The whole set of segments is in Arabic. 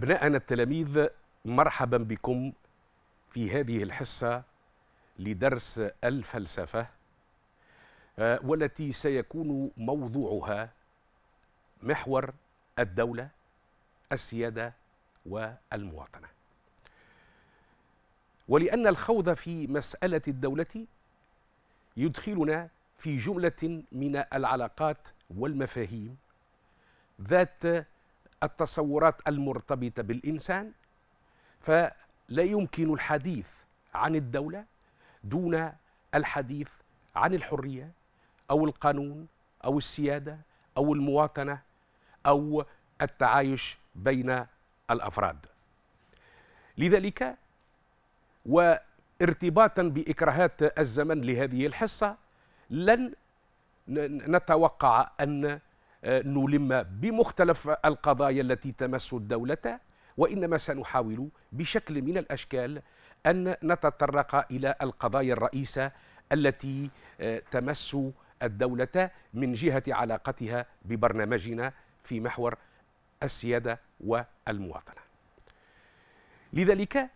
أبناءنا التلاميذ مرحبا بكم في هذه الحصة لدرس الفلسفة آه، والتي سيكون موضوعها محور الدولة السيادة والمواطنة. ولأن الخوض في مسألة الدولة يدخلنا في جملة من العلاقات والمفاهيم ذات التصورات المرتبطة بالإنسان فلا يمكن الحديث عن الدولة دون الحديث عن الحرية أو القانون أو السيادة أو المواطنة أو التعايش بين الأفراد. لذلك وارتباطا بإكراهات الزمن لهذه الحصة لن نتوقع أن نلم بمختلف القضايا التي تمس الدولة وإنما سنحاول بشكل من الأشكال أن نتطرق إلى القضايا الرئيسة التي تمس الدولة من جهة علاقتها ببرنامجنا في محور السيادة والمواطنة. لذلك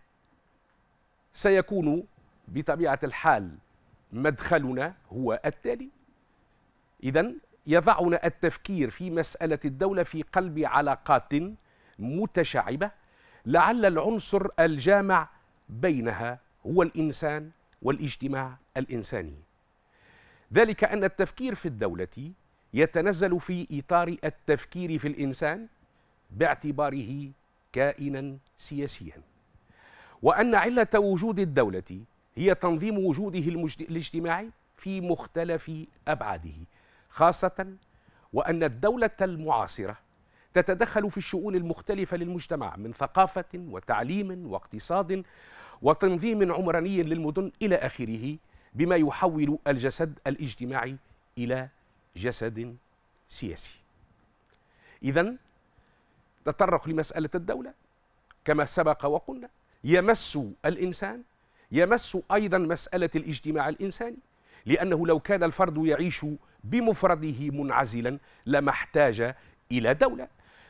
سيكون بطبيعة الحال مدخلنا هو التالي. إذا يضعنا التفكير في مسألة الدولة في قلب علاقات متشعبة لعل العنصر الجامع بينها هو الإنسان والاجتماع الإنساني. ذلك أن التفكير في الدولة يتنزل في إطار التفكير في الإنسان باعتباره كائنا سياسيا. وأن علة وجود الدولة هي تنظيم وجوده الاجتماعي في مختلف أبعاده. خاصة وأن الدولة المعاصرة تتدخل في الشؤون المختلفة للمجتمع من ثقافة وتعليم واقتصاد وتنظيم عمراني للمدن إلى آخره بما يحول الجسد الاجتماعي إلى جسد سياسي. إذا تطرق لمسألة الدولة كما سبق وقلنا يمس الإنسان يمس أيضا مسألة الاجتماع الإنساني لأنه لو كان الفرد يعيش بمفرده منعزلا لما احتاج إلى دولة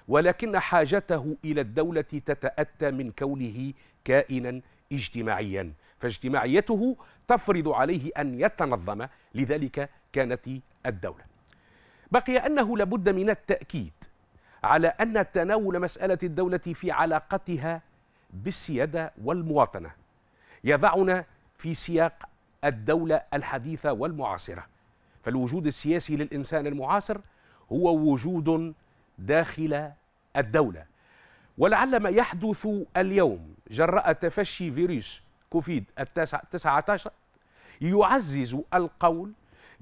ولكن حاجته إلى الدولة تتأتى من كونه كائنا اجتماعيا. فاجتماعيته تفرض عليه أن يتنظم لذلك كانت الدولة. بقي أنه لابد من التأكيد على أن تناول مسألة الدولة في علاقتها بالسيادة والمواطنة. يضعنا في سياق الدولة الحديثة والمعاصرة. فالوجود السياسي للإنسان المعاصر هو وجود داخل الدولة. ولعل ما يحدث اليوم جراء تفشي فيروس كوفيد التسعة عشر يعزز القول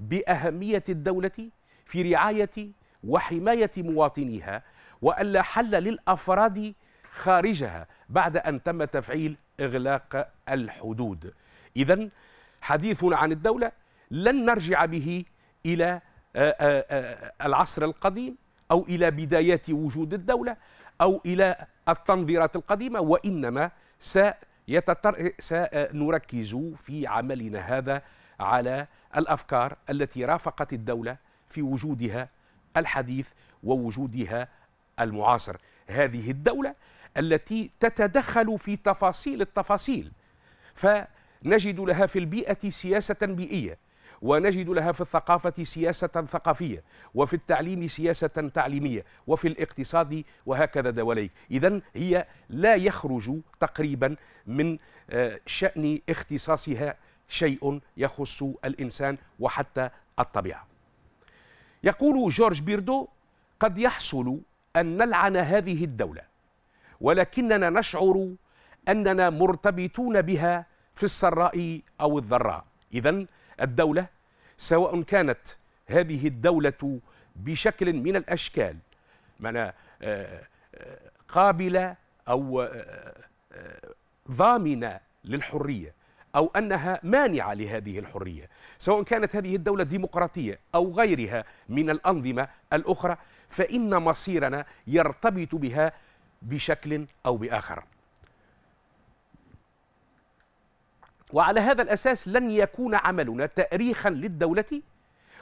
بأهمية الدولة في رعاية وحماية مواطنيها وألا حل للأفراد خارجها بعد أن تم تفعيل إغلاق الحدود. إذا حديثنا عن الدولة لن نرجع به إلى آه، آه، آه، العصر القديم أو إلى بدايات وجود الدولة أو إلى التنظيرات القديمة وإنما. سنركز في عملنا هذا على الأفكار التي رافقت الدولة في وجودها الحديث ووجودها المعاصر هذه الدولة التي تتدخل في تفاصيل التفاصيل فنجد لها في البيئة سياسة بيئية ونجد لها في الثقافة سياسة ثقافية وفي التعليم سياسة تعليمية وفي الاقتصاد وهكذا دواليك. إذا هي لا يخرج تقريبا من آه، شأن اختصاصها شيء يخص الإنسان وحتى الطبيعة. يقول جورج بيردو قد يحصل أن نلعن هذه الدولة ولكننا نشعر أننا مرتبطون بها في السراء أو الضراء. إذا الدولة سواء كانت هذه الدولة بشكل من الأشكال معنى آه، آه، قابلة أو آه، ضامنة للحرية أو أنها مانعة لهذه الحرية. سواء كانت هذه الدولة ديمقراطية أو غيرها من الأنظمة الأخرى فإن مصيرنا يرتبط بها بشكل أو بآخر. وعلى هذا الأساس لن يكون عملنا تأريخا للدولة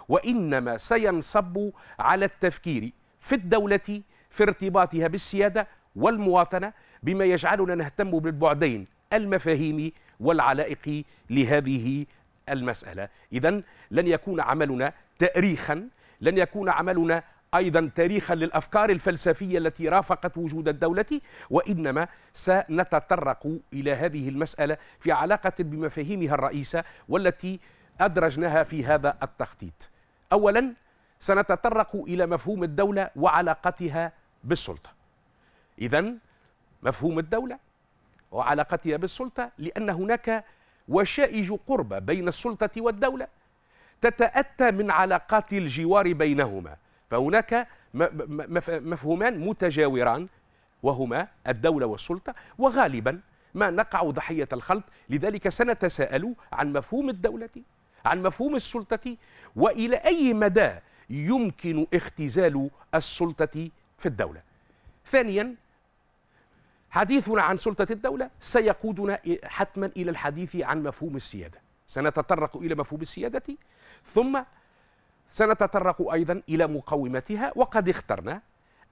وإنما سينصب على التفكير في الدولة في ارتباطها بالسيادة والمواطنة بما يجعلنا نهتم بالبعدين المفاهيمي والعلائق لهذه المسألة. إذا لن يكون عملنا تاريخا لن يكون عملنا أيضا تاريخا للأفكار الفلسفية التي رافقت وجود الدولة وإنما سنتطرق إلى هذه المسألة في علاقة بمفاهيمها الرئيسة والتي أدرجناها في هذا التخطيط. اولا سنتطرق إلى مفهوم الدولة وعلاقتها بالسلطة. اذا مفهوم الدولة وعلاقتها بالسلطة لأن هناك وشائج قرب بين السلطة والدولة تتأتى من علاقات الجوار بينهما فهناك مفهومان متجاوران وهما الدولة والسلطة وغالبا ما نقع ضحية الخلط. لذلك سنتساءل عن مفهوم الدولة عن مفهوم السلطة وإلى أي مدى يمكن اختزال السلطة في الدولة. ثانيا حديثنا عن سلطة الدولة سيقودنا حتما إلى الحديث عن مفهوم السيادة. سنتطرق إلى مفهوم السيادة ثم سنتطرق أيضا إلى مقوماتها وقد اخترنا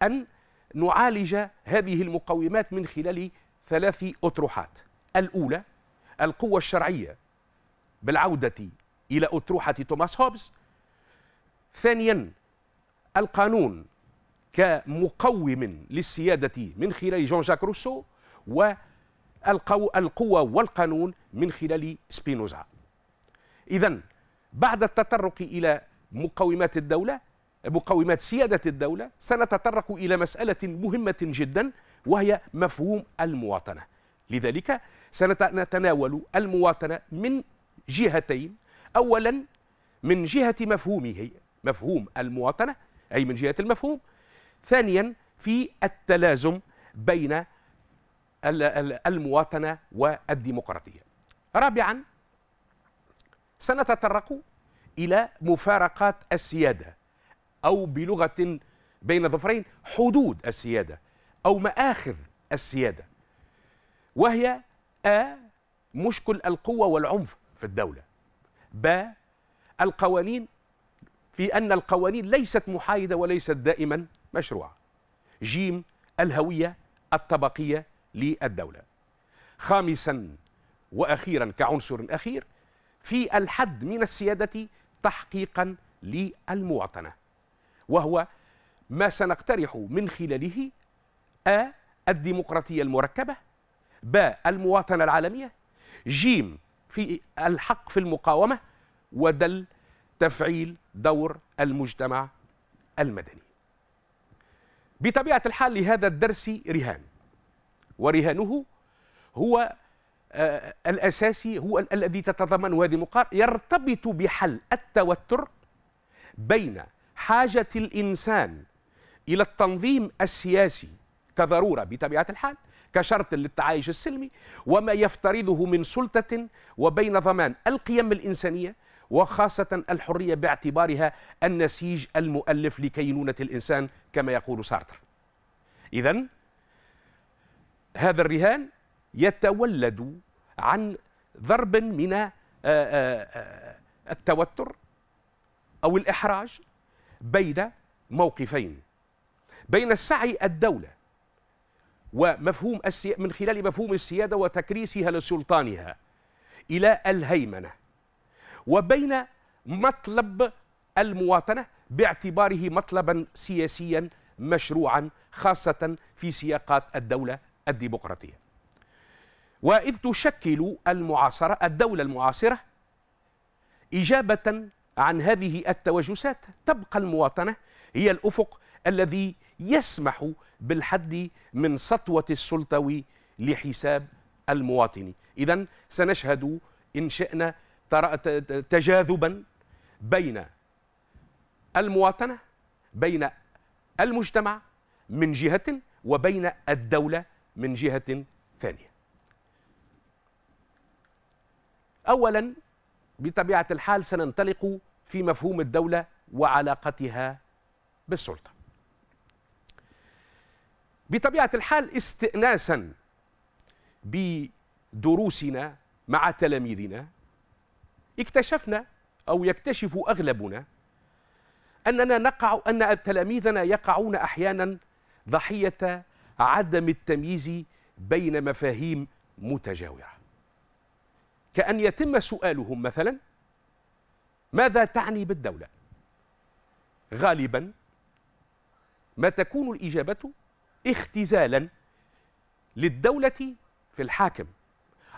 أن نعالج هذه المقومات من خلال ثلاث أطروحات. الأولى القوة الشرعية بالعودة إلى أطروحة توماس هوبز. ثانيا القانون كمقوم للسيادة من خلال جون جاك روسو والقوة والقانون من خلال سبينوزا. إذا بعد التطرق إلى مقومات الدولة مقومات سيادة الدولة سنتطرق إلى مسألة مهمة جدا وهي مفهوم المواطنة. لذلك سنتناول المواطنة من جهتين. أولا من جهة مفهومه مفهوم المواطنة أي من جهة المفهوم. ثانيا في التلازم بين المواطنة والديمقراطية. رابعا سنتطرق إلى مفارقات السيادة أو بلغة بين ظفرين حدود السيادة أو مآخذ السيادة. وهي أ مشكل القوة والعنف في الدولة. ب القوانين في أن القوانين ليست محايدة وليست دائما مشروعة. جيم الهوية الطبقية للدولة. خامسا وأخيرا كعنصر أخير في الحد من السيادة تحقيقا للمواطنة وهو ما سنقترح من خلاله أ الديمقراطية المركبة ب المواطنة العالمية جيم في الحق في المقاومة ودل تفعيل دور المجتمع المدني. بطبيعة الحال لهذا الدرس رهان ورهانه هو الأساسي هو الذي تتضمنه هذه المقارنة يرتبط بحل التوتر بين حاجة الإنسان إلى التنظيم السياسي كضرورة بطبيعة الحال كشرط للتعايش السلمي وما يفترضه من سلطة وبين ضمان القيم الإنسانية وخاصة الحرية باعتبارها النسيج المؤلف لكينونة الإنسان كما يقول سارتر. إذا هذا الرهان يتولد عن ضرب من آه، آه، آه، التوتر أو الإحراج بين موقفين بين السعي الدولة ومفهوم من خلال مفهوم السيادة وتكريسها لسلطانها إلى الهيمنة وبين مطلب المواطنة باعتباره مطلبا سياسيا مشروعا خاصة في سياقات الدولة الديمقراطية. وإذ تشكل المعاصرة الدولة المعاصرة إجابة عن هذه التوجسات. تبقى المواطنة هي الأفق الذي يسمح بالحد من سطوة السلطوي لحساب المواطن. إذا سنشهد إن شئنا تجاذبا بين المواطنة بين المجتمع من جهة وبين الدولة من جهة ثانية. اولا بطبيعة الحال سننطلق في مفهوم الدولة وعلاقتها بالسلطة. بطبيعة الحال استئناسا بدروسنا مع تلاميذنا اكتشفنا أو يكتشف أغلبنا أننا نقع أن تلاميذنا يقعون أحيانا ضحية عدم التمييز بين مفاهيم متجاورة. كأن يتم سؤالهم مثلا ماذا تعني بالدولة؟ غالبا ما تكون الإجابة اختزالا للدولة في الحاكم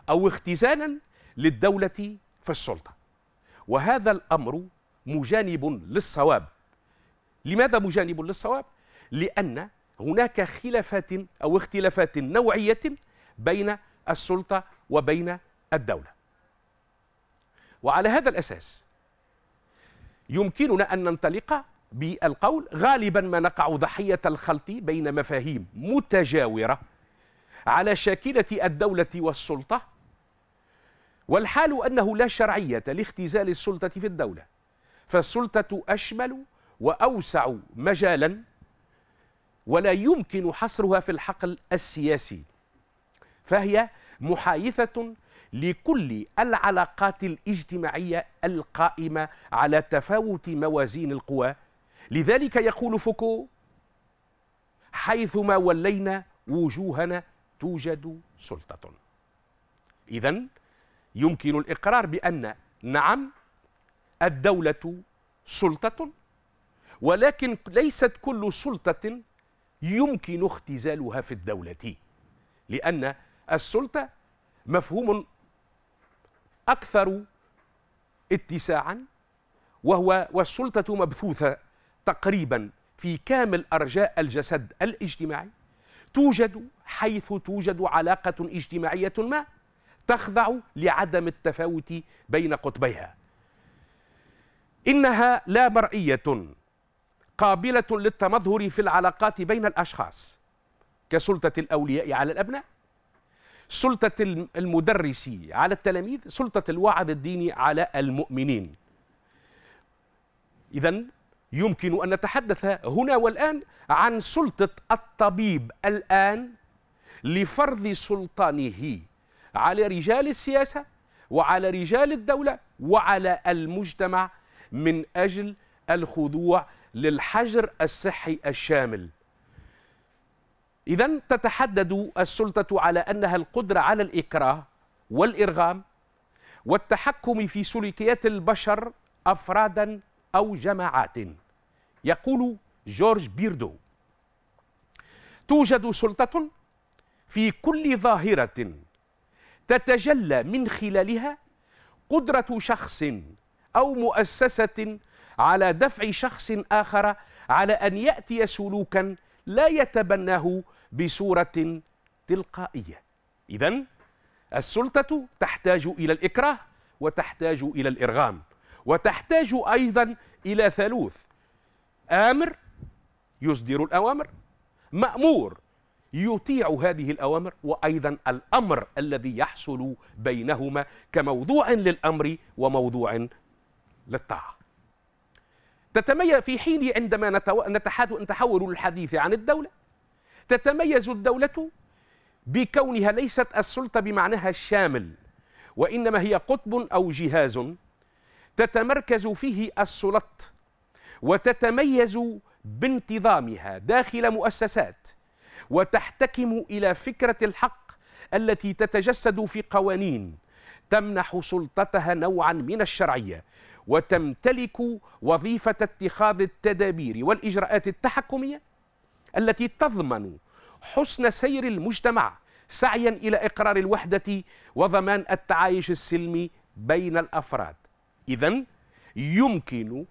أو اختزالا للدولة في السلطة. وهذا الأمر مجانب للصواب. لماذا مجانب للصواب؟ لأن هناك خلافات أو اختلافات نوعية بين السلطة وبين الدولة. وعلى هذا الأساس يمكننا أن ننطلق بالقول غالبا ما نقع ضحية الخلط بين مفاهيم متجاورة على شاكلة الدولة والسلطة والحال أنه لا شرعية لاختزال السلطة في الدولة فالسلطة أشمل وأوسع مجالا ولا يمكن حصرها في الحقل السياسي فهي محايثة لكل العلاقات الاجتماعية القائمة على تفاوت موازين القوى. لذلك يقول فوكو حيثما ولينا وجوهنا توجد سلطة. إذا يمكن الإقرار بأن نعم الدولة سلطة ولكن ليست كل سلطة يمكن اختزالها في الدولة لأن السلطة مفهوم أكثر اتساعا وهو والسلطة مبثوثة تقريبا في كامل أرجاء الجسد الاجتماعي. توجد حيث توجد علاقة اجتماعية ما تخضع لعدم التفاوت بين قطبيها. إنها لا مرئية قابلة للتمظهر في العلاقات بين الأشخاص كسلطة الأولياء على الأبناء. سلطة المدرس على التلاميذ سلطة الوعظ الديني على المؤمنين. إذا يمكن أن نتحدث هنا والآن عن سلطة الطبيب الآن لفرض سلطانه على رجال السياسة وعلى رجال الدولة وعلى المجتمع من أجل الخضوع للحجر الصحي الشامل. إذا تتحدد السلطة على أنها القدرة على الإكراه والإرغام والتحكم في سلوكيات البشر أفرادا أو جماعات. يقول جورج بيردو توجد سلطة في كل ظاهرة تتجلى من خلالها قدرة شخص أو مؤسسة على دفع شخص آخر على أن يأتي سلوكا لا يتبناه بصورة تلقائية. إذا السلطة تحتاج إلى الإكراه وتحتاج إلى الإرغام وتحتاج أيضا إلى ثالوث. آمر يصدر الأوامر مأمور يطيع هذه الأوامر وأيضا الأمر الذي يحصل بينهما كموضوع للأمر وموضوع للطاعة. تتميز في حين عندما نتحول الحديث عن الدولة. تتميز الدولة بكونها ليست السلطة بمعناها الشامل وإنما هي قطب أو جهاز. تتمركز فيه السلط وتتميز بانتظامها داخل مؤسسات وتحتكم إلى فكرة الحق التي تتجسد في قوانين تمنح سلطتها نوعا من الشرعية. وتمتلك وظيفة اتخاذ التدابير والإجراءات التحكمية التي تضمن حسن سير المجتمع سعيا إلى إقرار الوحدة وضمان التعايش السلمي بين الأفراد. إذا يمكن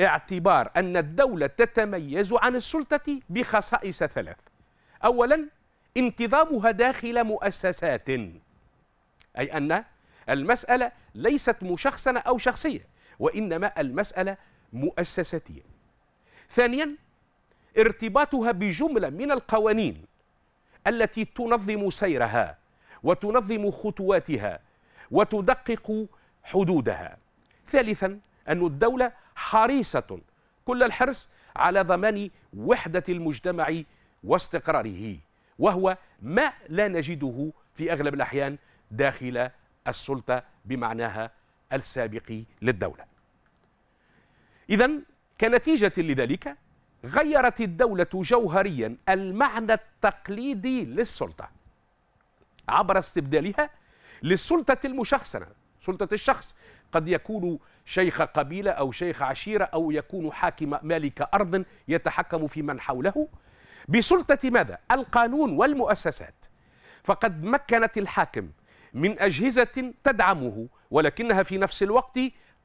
اعتبار أن الدولة تتميز عن السلطة بخصائص ثلاث. أولا انتظامها داخل مؤسسات أي أن المسألة ليست مشخصنة أو شخصية. وإنما المسألة مؤسساتية. ثانيا ارتباطها بجملة من القوانين التي تنظم سيرها وتنظم خطواتها وتدقق حدودها. ثالثا أن الدولة حريصة كل الحرص على ضمان وحدة المجتمع واستقراره وهو ما لا نجده في أغلب الأحيان داخل السلطة بمعناها السابق للدولة. إذا كنتيجة لذلك غيرت الدولة جوهريا المعنى التقليدي للسلطة عبر استبدالها للسلطة المشخصنة. سلطة الشخص قد يكون شيخ قبيلة أو شيخ عشيرة أو يكون حاكم مالك أرض يتحكم في من حوله. بسلطة ماذا؟ القانون والمؤسسات. فقد مكنت الحاكم من أجهزة تدعمه ولكنها في نفس الوقت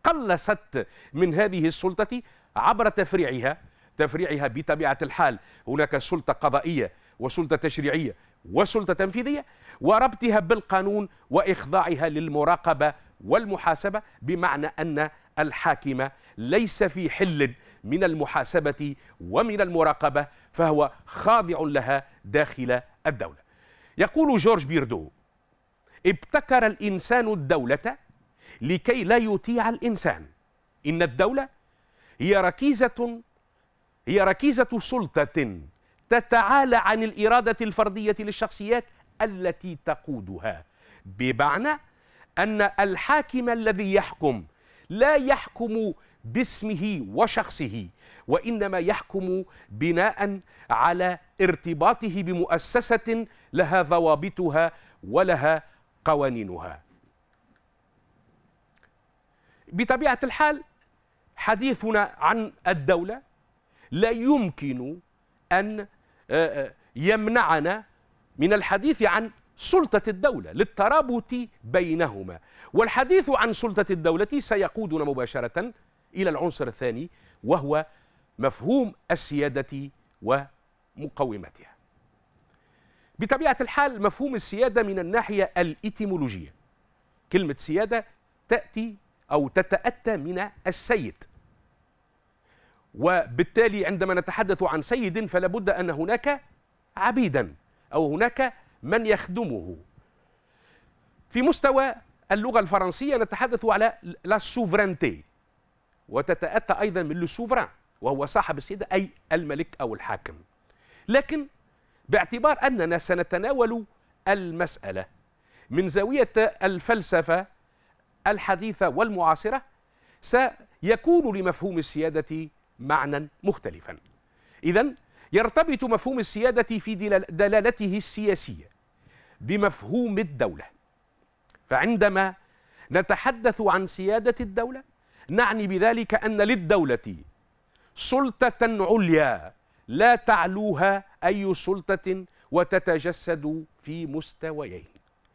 قلصت من هذه السلطة عبر تفريعها تفريعها بطبيعة الحال. هناك سلطة قضائية وسلطة تشريعية وسلطة تنفيذية وربطها بالقانون وإخضاعها للمراقبة والمحاسبة بمعنى أن الحاكم ليس في حل من المحاسبة ومن المراقبة فهو خاضع لها داخل الدولة. يقول جورج بيردو ابتكر الإنسان الدولة لكي لا يطيع الإنسان. إن الدولة هي ركيزة هي ركيزة سلطة تتعالى عن الإرادة الفردية للشخصيات التي تقودها بمعنى أن الحاكم الذي يحكم لا يحكم باسمه وشخصه وإنما يحكم بناء على ارتباطه بمؤسسة لها ضوابطها ولها قوانينها. بطبيعة الحال حديثنا عن الدولة لا يمكن أن آه، آه، يمنعنا من الحديث عن سلطة الدولة للترابط بينهما. والحديث عن سلطة الدولة سيقودنا مباشرة إلى العنصر الثاني وهو مفهوم السيادة ومقوماتها بطبيعة الحال مفهوم السيادة من الناحية الإتيمولوجية. كلمة سيادة تأتي أو تتأتى من السيد. وبالتالي عندما نتحدث عن سيد فلا بد أن هناك عبيدا أو هناك من يخدمه. في مستوى اللغة الفرنسية نتحدث على la souveraineté. وتتأتى أيضا من le souverain وهو صاحب السيادة أي الملك أو الحاكم. لكن باعتبار أننا سنتناول المسألة من زاوية الفلسفة الحديثة والمعاصرة سيكون لمفهوم السيادة معنى مختلفا. إذا يرتبط مفهوم السيادة في دلالته السياسية بمفهوم الدولة. فعندما نتحدث عن سيادة الدولة نعني بذلك أن للدولة سلطة عليا لا تعلوها أي سلطة وتتجسد في مستويين.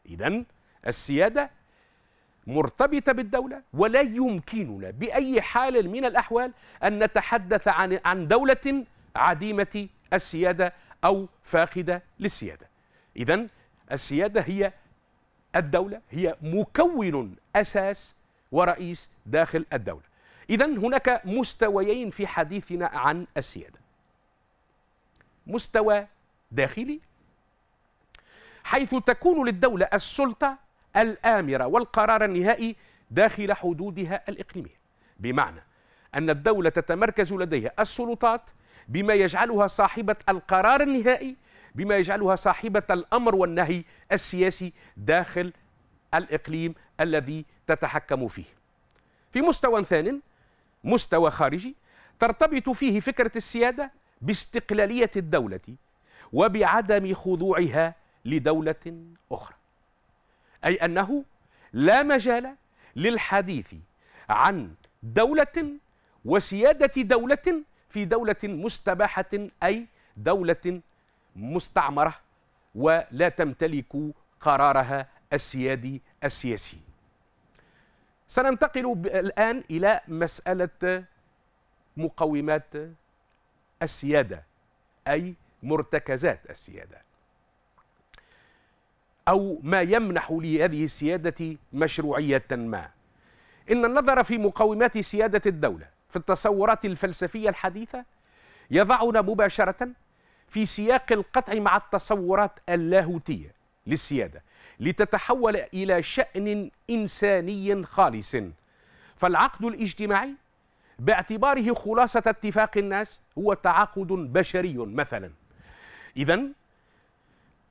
إذا السيادة مرتبطة بالدولة ولا يمكننا بأي حال من الأحوال أن نتحدث عن عن دولة عديمة السيادة أو فاقدة للسيادة. إذا السيادة هي الدولة هي مكون أساس ورئيس داخل الدولة. إذا هناك مستويين في حديثنا عن السيادة. مستوى داخلي حيث تكون للدولة السلطة الآمرة والقرار النهائي داخل حدودها الإقليمية. بمعنى أن الدولة تتمركز لديها السلطات بما يجعلها صاحبة القرار النهائي بما يجعلها صاحبة الأمر والنهي السياسي داخل الإقليم الذي تتحكم فيه. في مستوى ثان مستوى خارجي ترتبط فيه فكرة السيادة باستقلالية الدولة وبعدم خضوعها لدولة أخرى. أي أنه لا مجال للحديث عن دولة وسيادة دولة في دولة مستباحة أي دولة مستعمرة ولا تمتلك قرارها السيادي السياسي. سننتقل الآن إلى مسألة مقومات السيادة أي مرتكزات السيادة. أو ما يمنح لهذه السيادة مشروعية ما. إن النظر في مقومات سيادة الدولة في التصورات الفلسفية الحديثة يضعنا مباشرة في سياق القطع مع التصورات اللاهوتية للسيادة لتتحول إلى شأن إنساني خالص. فالعقد الاجتماعي باعتباره خلاصة اتفاق الناس هو تعاقد بشري مثلا. إذا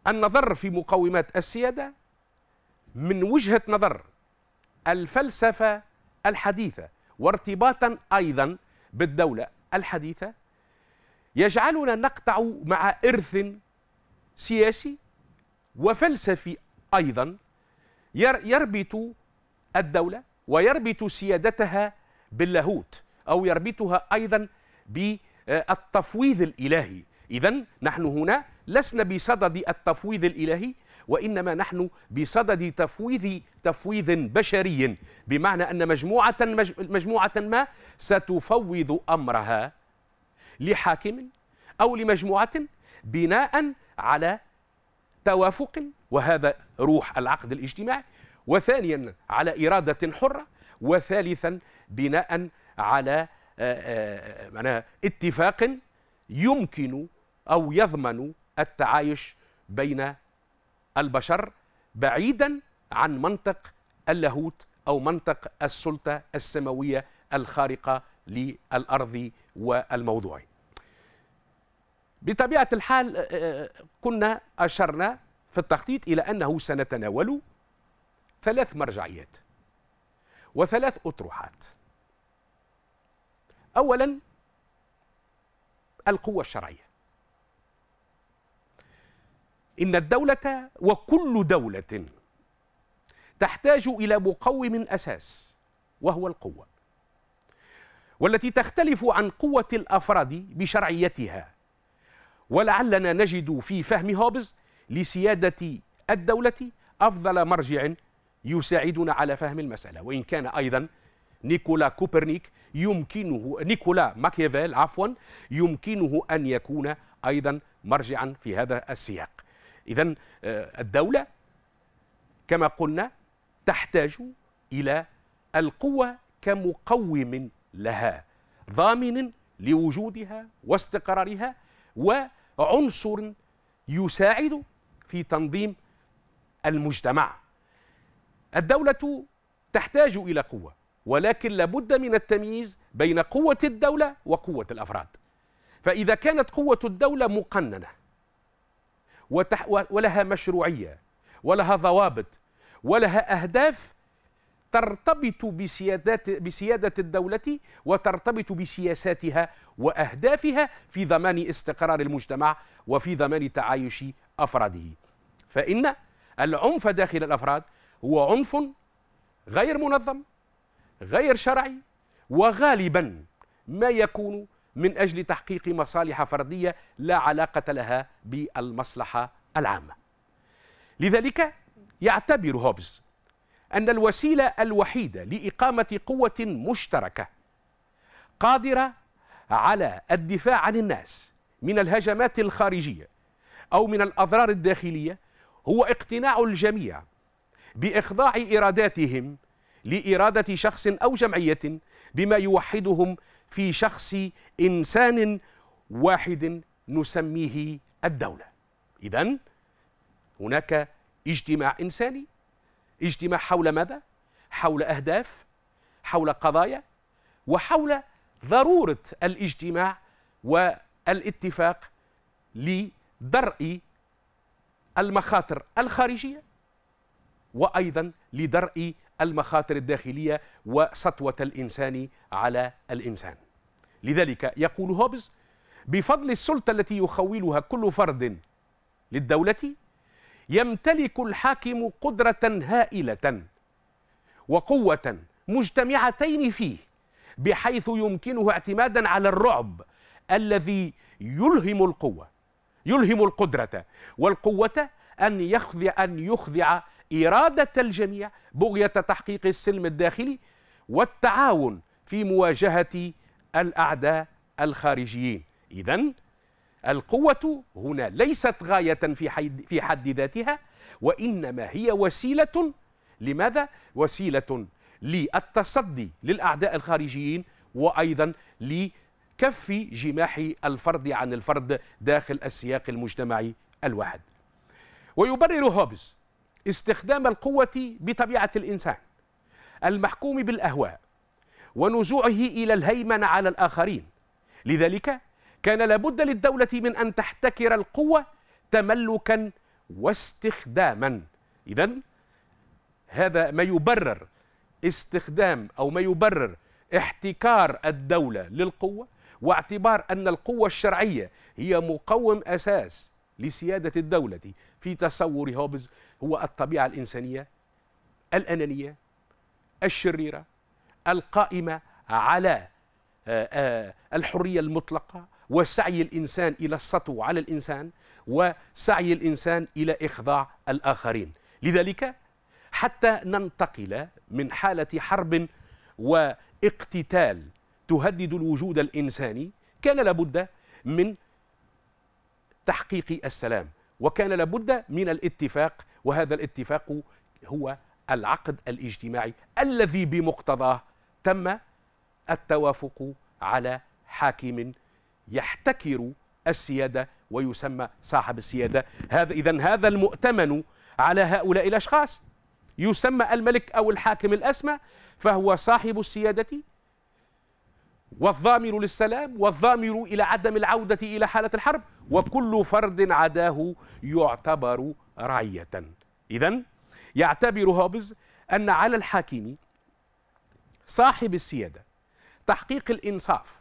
النظر في مقومات السيادة من وجهة نظر الفلسفة الحديثة وارتباطا أيضا بالدولة الحديثة يجعلنا نقطع مع إرث سياسي وفلسفي أيضا يربط الدولة ويربط سيادتها باللاهوت أو يربطها أيضا بالتفويض الإلهي. إذا نحن هنا لسنا بصدد التفويض الإلهي وإنما نحن بصدد تفويض تفويض بشري بمعنى أن مجموعة مجموعة ما ستفوض أمرها لحاكم أو لمجموعة بناء على توافق وهذا روح العقد الاجتماعي وثانيا على إرادة حرة وثالثا بناء على معناها اتفاق يمكن أو يضمن التعايش بين البشر بعيدا عن منطق اللاهوت أو منطق السلطة السماوية الخارقة للأرض والموضوع. بطبيعة الحال آه، آه، كنا أشرنا في التخطيط إلى أنه سنتناول ثلاث مرجعيات وثلاث أطروحات. أولا القوة الشرعية. إن الدولة وكل دولة تحتاج إلى مقوم أساس وهو القوة والتي تختلف عن قوة الأفراد بشرعيتها. ولعلنا نجد في فهم هوبز لسيادة الدولة أفضل مرجع يساعدنا على فهم المسألة. وإن كان أيضا نيكولا كوبرنيك يمكنه نيكولا ماكيافيل عفوا يمكنه أن يكون أيضا مرجعا في هذا السياق. إذا آه، الدولة كما قلنا تحتاج إلى القوة كمقوم لها ضامن لوجودها واستقرارها وعنصر يساعد في تنظيم المجتمع. الدولة تحتاج إلى قوة ولكن لابد من التمييز بين قوة الدولة وقوة الأفراد. فإذا كانت قوة الدولة مقننة وتح ولها مشروعية ولها ضوابط ولها أهداف ترتبط بسيادات بسيادة الدولة وترتبط بسياساتها وأهدافها في ضمان استقرار المجتمع وفي ضمان تعايش أفراده. فإن العنف داخل الأفراد هو عنف غير منظم غير شرعي وغالبا ما يكون من أجل تحقيق مصالح فردية لا علاقة لها بالمصلحة العامة. لذلك يعتبر هوبز أن الوسيلة الوحيدة لإقامة قوة مشتركة قادرة على الدفاع عن الناس من الهجمات الخارجية أو من الأضرار الداخلية هو اقتناع الجميع بإخضاع إراداتهم لإرادة شخص أو جمعية بما يوحدهم في شخص إنسان واحد نسميه الدولة إذا هناك اجتماع إنساني اجتماع حول ماذا؟ حول أهداف حول قضايا وحول ضرورة الاجتماع والاتفاق لدرء المخاطر الخارجية وأيضا لدرء المخاطر الداخلية وسطوة الإنسان على الإنسان. لذلك يقول هوبز بفضل السلطة التي يخولها كل فرد للدولة يمتلك الحاكم قدرة هائلة وقوة مجتمعتين فيه بحيث يمكنه اعتمادا على الرعب الذي يلهم القوة يلهم القدرة والقوة أن يخضع أن يخضع إرادة الجميع بغية تحقيق السلم الداخلي والتعاون في مواجهة الأعداء الخارجيين. إذا القوة هنا ليست غاية في حد, في حد ذاتها وإنما هي وسيلة. لماذا؟ وسيلة للتصدي للأعداء الخارجيين وأيضا لكف جماح الفرد عن الفرد داخل السياق المجتمعي الواحد. ويبرر هوبز استخدام القوة بطبيعة الإنسان المحكوم بالأهواء ونزوعه إلى الهيمنة على الآخرين. لذلك كان لابد للدولة من أن تحتكر القوة تملكا واستخداما. إذا هذا ما يبرر استخدام أو ما يبرر احتكار الدولة للقوة واعتبار أن القوة الشرعية هي مقوم أساس لسيادة الدولة في تصور هوبز هو الطبيعة الإنسانية الأنانية الشريرة القائمة على آه، آه، الحرية المطلقة وسعي الإنسان إلى السطو على الإنسان وسعي الإنسان إلى إخضاع الآخرين. لذلك حتى ننتقل من حالة حرب واقتتال تهدد الوجود الإنساني كان لابد من تحقيق السلام وكان لابد من الاتفاق وهذا الاتفاق هو العقد الاجتماعي الذي بمقتضاه تم التوافق على حاكم يحتكر السيادة ويسمى صاحب السيادة. هذا إذا هذا المؤتمن على هؤلاء الأشخاص. يسمى الملك أو الحاكم الأسمى فهو صاحب السيادة والضامر للسلام والضامر إلى عدم العودة إلى حالة الحرب وكل فرد عداه يعتبر رعية. إذا يعتبر هوبز أن على الحاكم صاحب السيادة تحقيق الإنصاف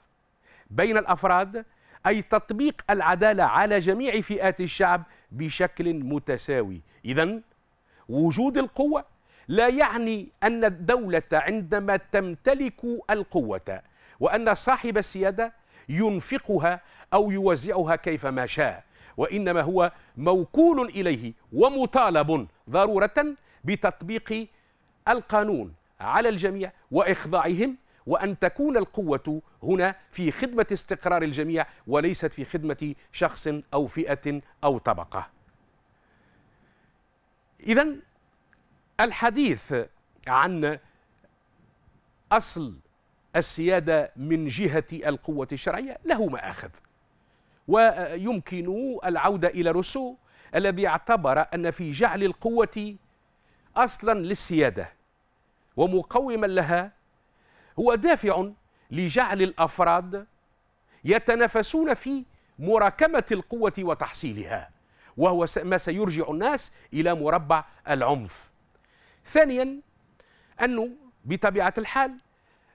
بين الأفراد أي تطبيق العدالة على جميع فئات الشعب بشكل متساوي. إذا وجود القوة لا يعني أن الدولة عندما تمتلك القوة وأن صاحب السيادة ينفقها أو يوزعها كيفما شاء. وإنما هو موكول إليه ومطالب ضرورة بتطبيق القانون على الجميع وإخضاعهم وأن تكون القوة هنا في خدمة استقرار الجميع وليست في خدمة شخص أو فئة أو طبقة. إذا الحديث عن أصل السيادة من جهة القوة الشرعية له مآخذ. ويمكن العودة إلى روسو الذي اعتبر أن في جعل القوة أصلا للسيادة ومقوما لها. هو دافع لجعل الأفراد يتنافسون في مراكمة القوة وتحصيلها وهو ما سيرجع الناس إلى مربع العنف. ثانيا أنه بطبيعة الحال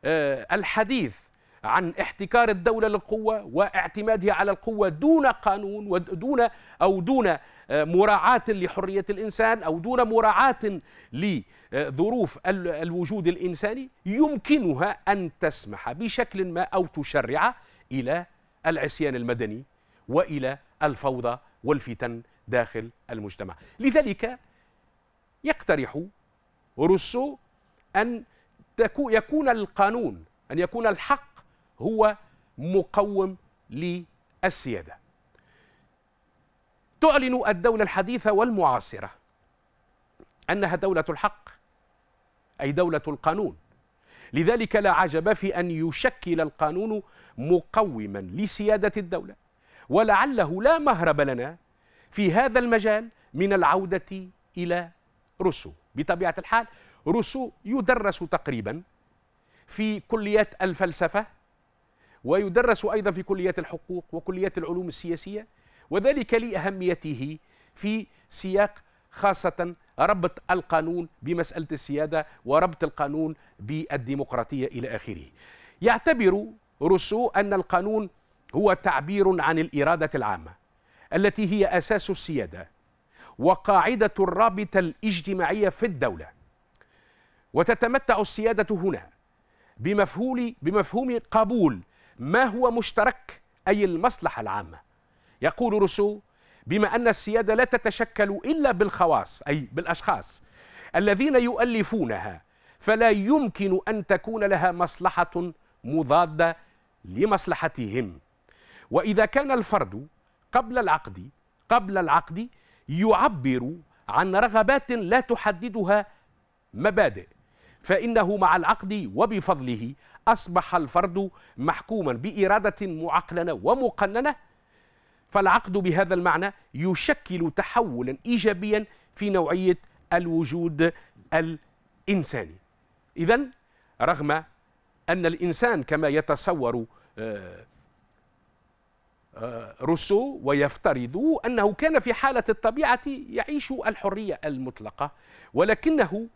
آه، الحديث عن احتكار الدولة للقوة واعتمادها على القوة دون قانون ودون أو دون آه، مراعاة لحرية الإنسان أو دون مراعاة لظروف الوجود الإنساني يمكنها أن تسمح بشكل ما أو تشرع إلى العصيان المدني وإلى الفوضى والفتن داخل المجتمع. لذلك يقترح روسو أن يكون القانون أن يكون الحق هو مقوم للسيادة. تعلن الدولة الحديثة والمعاصرة أنها دولة الحق أي دولة القانون. لذلك لا عجب في أن يشكل القانون مقوما لسيادة الدولة ولعله لا مهرب لنا في هذا المجال من العودة إلى روسو. بطبيعة الحال روسو يدرس تقريبا في كليات الفلسفة ويدرس أيضا في كليات الحقوق وكليات العلوم السياسية وذلك لأهميته في سياق خاصة ربط القانون بمسألة السيادة وربط القانون بالديمقراطية إلى آخره. يعتبر روسو أن القانون هو تعبير عن الإرادة العامة التي هي أساس السيادة وقاعدة الرابطة الاجتماعية في الدولة. وتتمتع السيادة هنا بمفهوم بمفهوم قبول ما هو مشترك أي المصلحة العامة؟ يقول روسو بما أن السيادة لا تتشكل إلا بالخواص أي بالأشخاص الذين يؤلفونها فلا يمكن أن تكون لها مصلحة مضادة لمصلحتهم. وإذا كان الفرد قبل العقد قبل العقد يعبر عن رغبات لا تحددها مبادئ فإنه مع العقد وبفضله أصبح الفرد محكوما بإرادة معقلنة ومقننة فالعقد بهذا المعنى يشكل تحولا إيجابيا في نوعية الوجود الإنساني. إذا رغم أن الإنسان كما يتصور آه، آه، روسو ويفترض أنه كان في حالة الطبيعة يعيش الحرية المطلقة ولكنه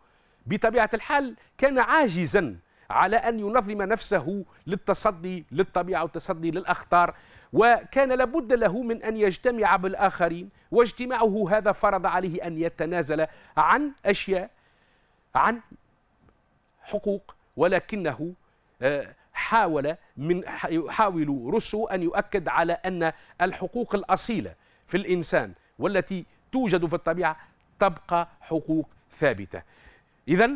بطبيعة الحال كان عاجزا على أن ينظم نفسه للتصدي للطبيعة والتصدي للأخطار. وكان لابد له من أن يجتمع بالآخرين واجتماعه هذا فرض عليه أن يتنازل عن أشياء عن حقوق ولكنه آه، حاول من يحاول روسو أن يؤكد على أن الحقوق الأصيلة في الإنسان والتي توجد في الطبيعة تبقى حقوق ثابتة. إذا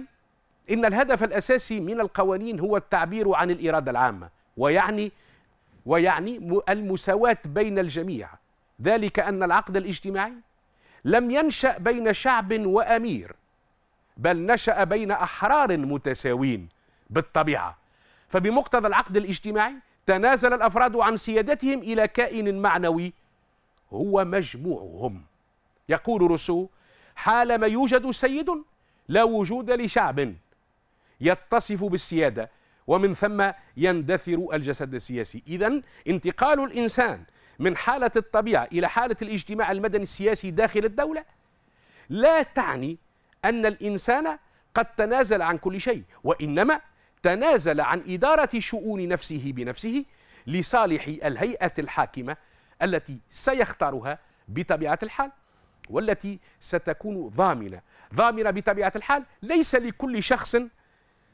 إن الهدف الأساسي من القوانين هو التعبير عن الإرادة العامة ويعني ويعني المساواة بين الجميع. ذلك أن العقد الاجتماعي لم ينشأ بين شعب وأمير بل نشأ بين أحرار متساوين بالطبيعة. فبمقتضى العقد الاجتماعي تنازل الأفراد عن سيادتهم إلى كائن معنوي هو مجموعهم. يقول روسو حالما يوجد سيد لا وجود لشعب. يتصف بالسيادة ومن ثم يندثر الجسد السياسي. اذا انتقال الإنسان من حالة الطبيعة إلى حالة الاجتماع المدني السياسي داخل الدولة لا تعني أن الإنسان قد تنازل عن كل شيء وإنما تنازل عن إدارة شؤون نفسه بنفسه لصالح الهيئة الحاكمة التي سيختارها بطبيعة الحال والتي ستكون ضامنة. ضامنة بطبيعة الحال ليس لكل شخص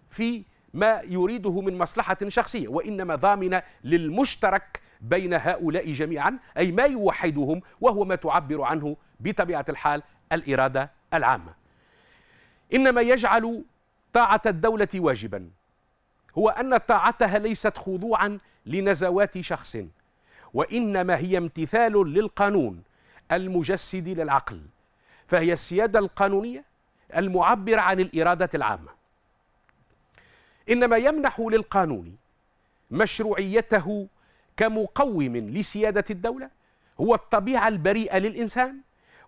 في ما يريده من مصلحة شخصية وإنما ضامنة للمشترك بين هؤلاء جميعا أي ما يوحدهم وهو ما تعبر عنه بطبيعة الحال الإرادة العامة. إنما يجعل طاعة الدولة واجبا هو أن طاعتها ليست خضوعا لنزوات شخص وإنما هي امتثال للقانون المجسد للعقل فهي السيادة القانونية المعبرة عن الإرادة العامة. إنما يمنح للقانون مشروعيته كمقوم لسيادة الدولة هو الطبيعة البريئة للإنسان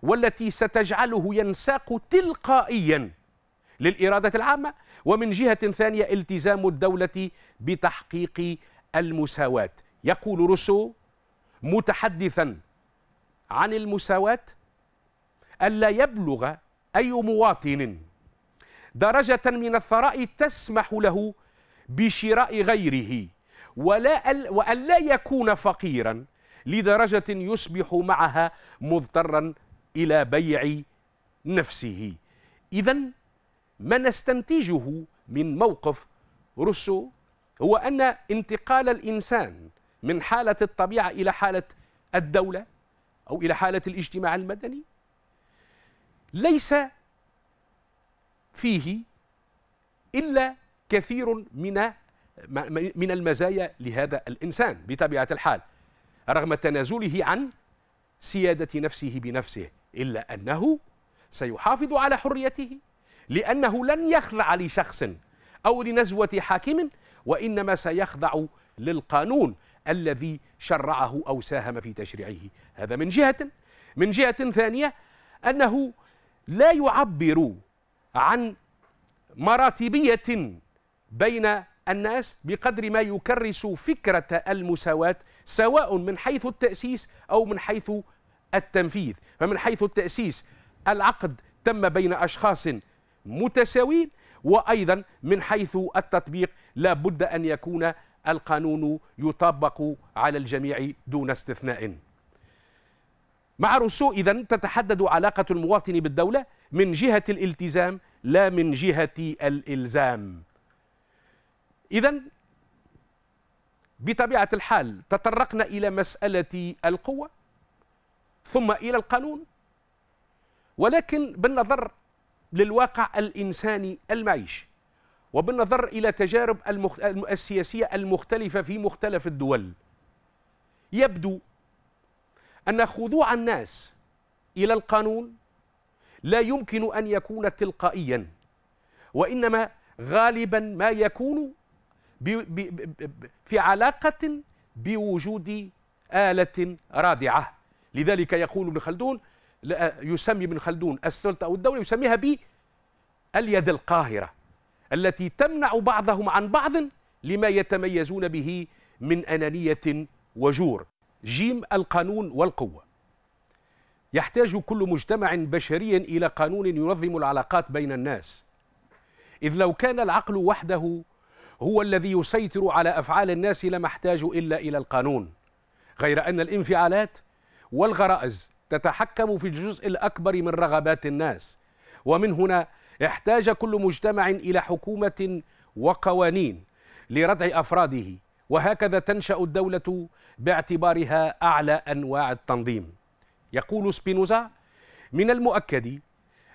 والتي ستجعله ينساق تلقائيا للإرادة العامة. ومن جهة ثانية التزام الدولة بتحقيق المساواة. يقول روسو متحدثا عن المساواة ألا يبلغ أي مواطن درجة من الثراء تسمح له بشراء غيره ولا وأن لا يكون فقيرا لدرجة يصبح معها مضطرا إلى بيع نفسه. إذا ما نستنتجه من موقف روسو هو أن انتقال الإنسان من حالة الطبيعة إلى حالة الدولة أو إلى حالة الاجتماع المدني ليس فيه إلا كثير من من المزايا لهذا الإنسان بطبيعة الحال رغم تنازله عن سيادة نفسه بنفسه إلا أنه سيحافظ على حريته لأنه لن يخضع لشخص أو لنزوة حاكم وإنما سيخضع للقانون الذي شرعه أو ساهم في تشريعه. هذا من جهة. من جهة ثانية أنه لا يعبر عن مراتبية بين الناس بقدر ما يكرس فكرة المساواة سواء من حيث التأسيس أو من حيث التنفيذ. فمن حيث التأسيس العقد تم بين أشخاص متساوين وأيضا من حيث التطبيق لا بد أن يكون القانون يطبق على الجميع دون استثناء. مع روسو إذا تتحدد علاقة المواطن بالدولة من جهة الالتزام لا من جهة الإلزام. إذا بطبيعة الحال تطرقنا إلى مسألة القوة ثم إلى القانون. ولكن بالنظر للواقع الإنساني المعيشي وبالنظر إلى تجارب السياسية المختلفة في مختلف الدول يبدو أن خضوع الناس إلى القانون لا يمكن أن يكون تلقائيا وإنما غالبا ما يكون في علاقة بوجود آلة رادعة. لذلك يقول ابن خلدون يسمي ابن خلدون السلطة أو الدولة يسميها باليد القاهرة التي تمنع بعضهم عن بعض لما يتميزون به من أنانية وجور. جيم القانون والقوة. يحتاج كل مجتمع بشري إلى قانون ينظم العلاقات بين الناس. إذ لو كان العقل وحده هو الذي يسيطر على أفعال الناس لما احتاج إلا إلى القانون. غير أن الانفعالات والغرائز تتحكم في الجزء الأكبر من رغبات الناس. ومن هنا احتاج كل مجتمع إلى حكومة وقوانين لردع أفراده وهكذا تنشأ الدولة باعتبارها أعلى أنواع التنظيم. يقول سبينوزا من المؤكد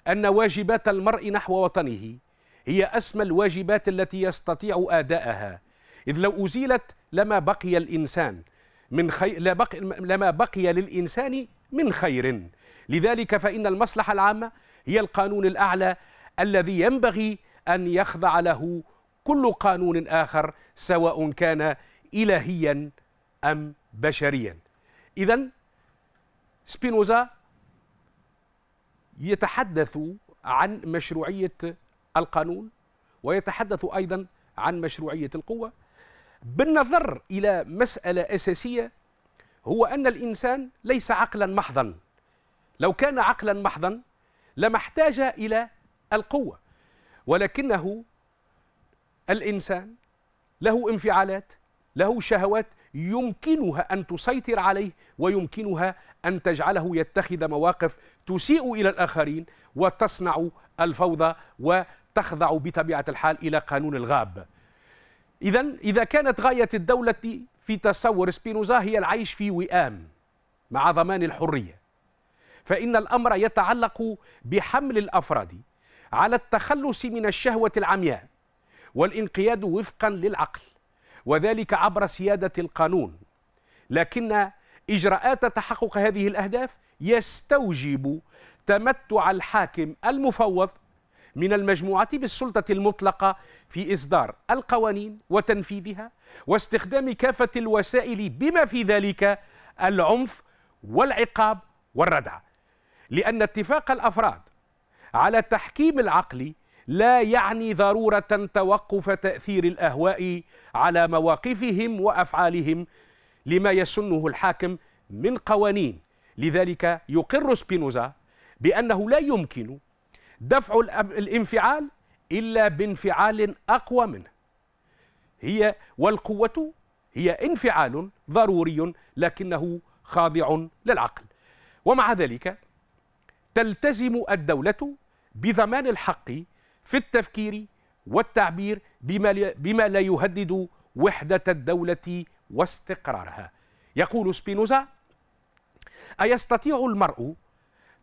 أن واجبات المرء نحو وطنه هي أسمى الواجبات التي يستطيع أداءها. إذ لو أزيلت لما بقي الإنسان من خير لما بقي للإنسان من خير. لذلك فإن المصلحة العامة هي القانون الأعلى الذي ينبغي أن يخضع له كل قانون آخر سواء كان إلهيا أم بشريا. إذا سبينوزا يتحدث عن مشروعية القانون ويتحدث أيضا عن مشروعية القوة. بالنظر إلى مسألة أساسية هو أن الإنسان ليس عقلا محضا. لو كان عقلا محضا لما احتاج إلى القوة ولكنه الإنسان له انفعالات له شهوات يمكنها أن تسيطر عليه ويمكنها أن تجعله يتخذ مواقف تسيء إلى الآخرين وتصنع الفوضى وتخضع بطبيعة الحال إلى قانون الغاب. إذا إذا كانت غاية الدولة في تصور سبينوزا هي العيش في وئام مع ضمان الحرية فإن الأمر يتعلق بحمل الأفراد على التخلص من الشهوة العمياء والانقياد وفقا للعقل. وذلك عبر سيادة القانون. لكن إجراءات تحقق هذه الأهداف يستوجب تمتع الحاكم المفوض من المجموعة بالسلطة المطلقة في إصدار القوانين وتنفيذها واستخدام كافة الوسائل بما في ذلك العنف والعقاب والردع. لأن اتفاق الأفراد على تحكيم العقل لا يعني ضرورة توقف تأثير الأهواء على مواقفهم وأفعالهم لما يسنه الحاكم من قوانين. لذلك يقر سبينوزا بأنه لا يمكن دفع الانفعال إلا بانفعال أقوى منه. هي والقوة هي انفعال ضروري لكنه خاضع للعقل. ومع ذلك تلتزم الدولة بضمان الحق في التفكير والتعبير بما, بما لا يهدد وحدة الدولة واستقرارها. يقول سبينوزا أيستطيع المرء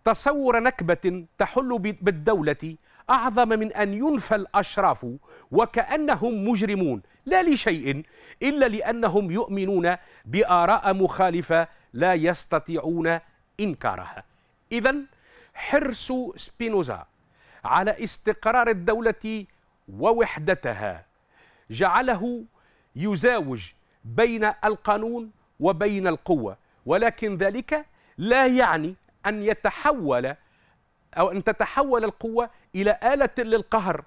تصور نكبة تحل بالدولة أعظم من أن ينفى الأشراف وكأنهم مجرمون؟ لا لشيء إلا لأنهم يؤمنون بآراء مخالفة لا يستطيعون إنكارها. إذا حرص سبينوزا على استقرار الدولة ووحدتها. جعله يزاوج بين القانون وبين القوة ولكن ذلك لا يعني أن يتحول أو أن تتحول القوة إلى آلة للقهر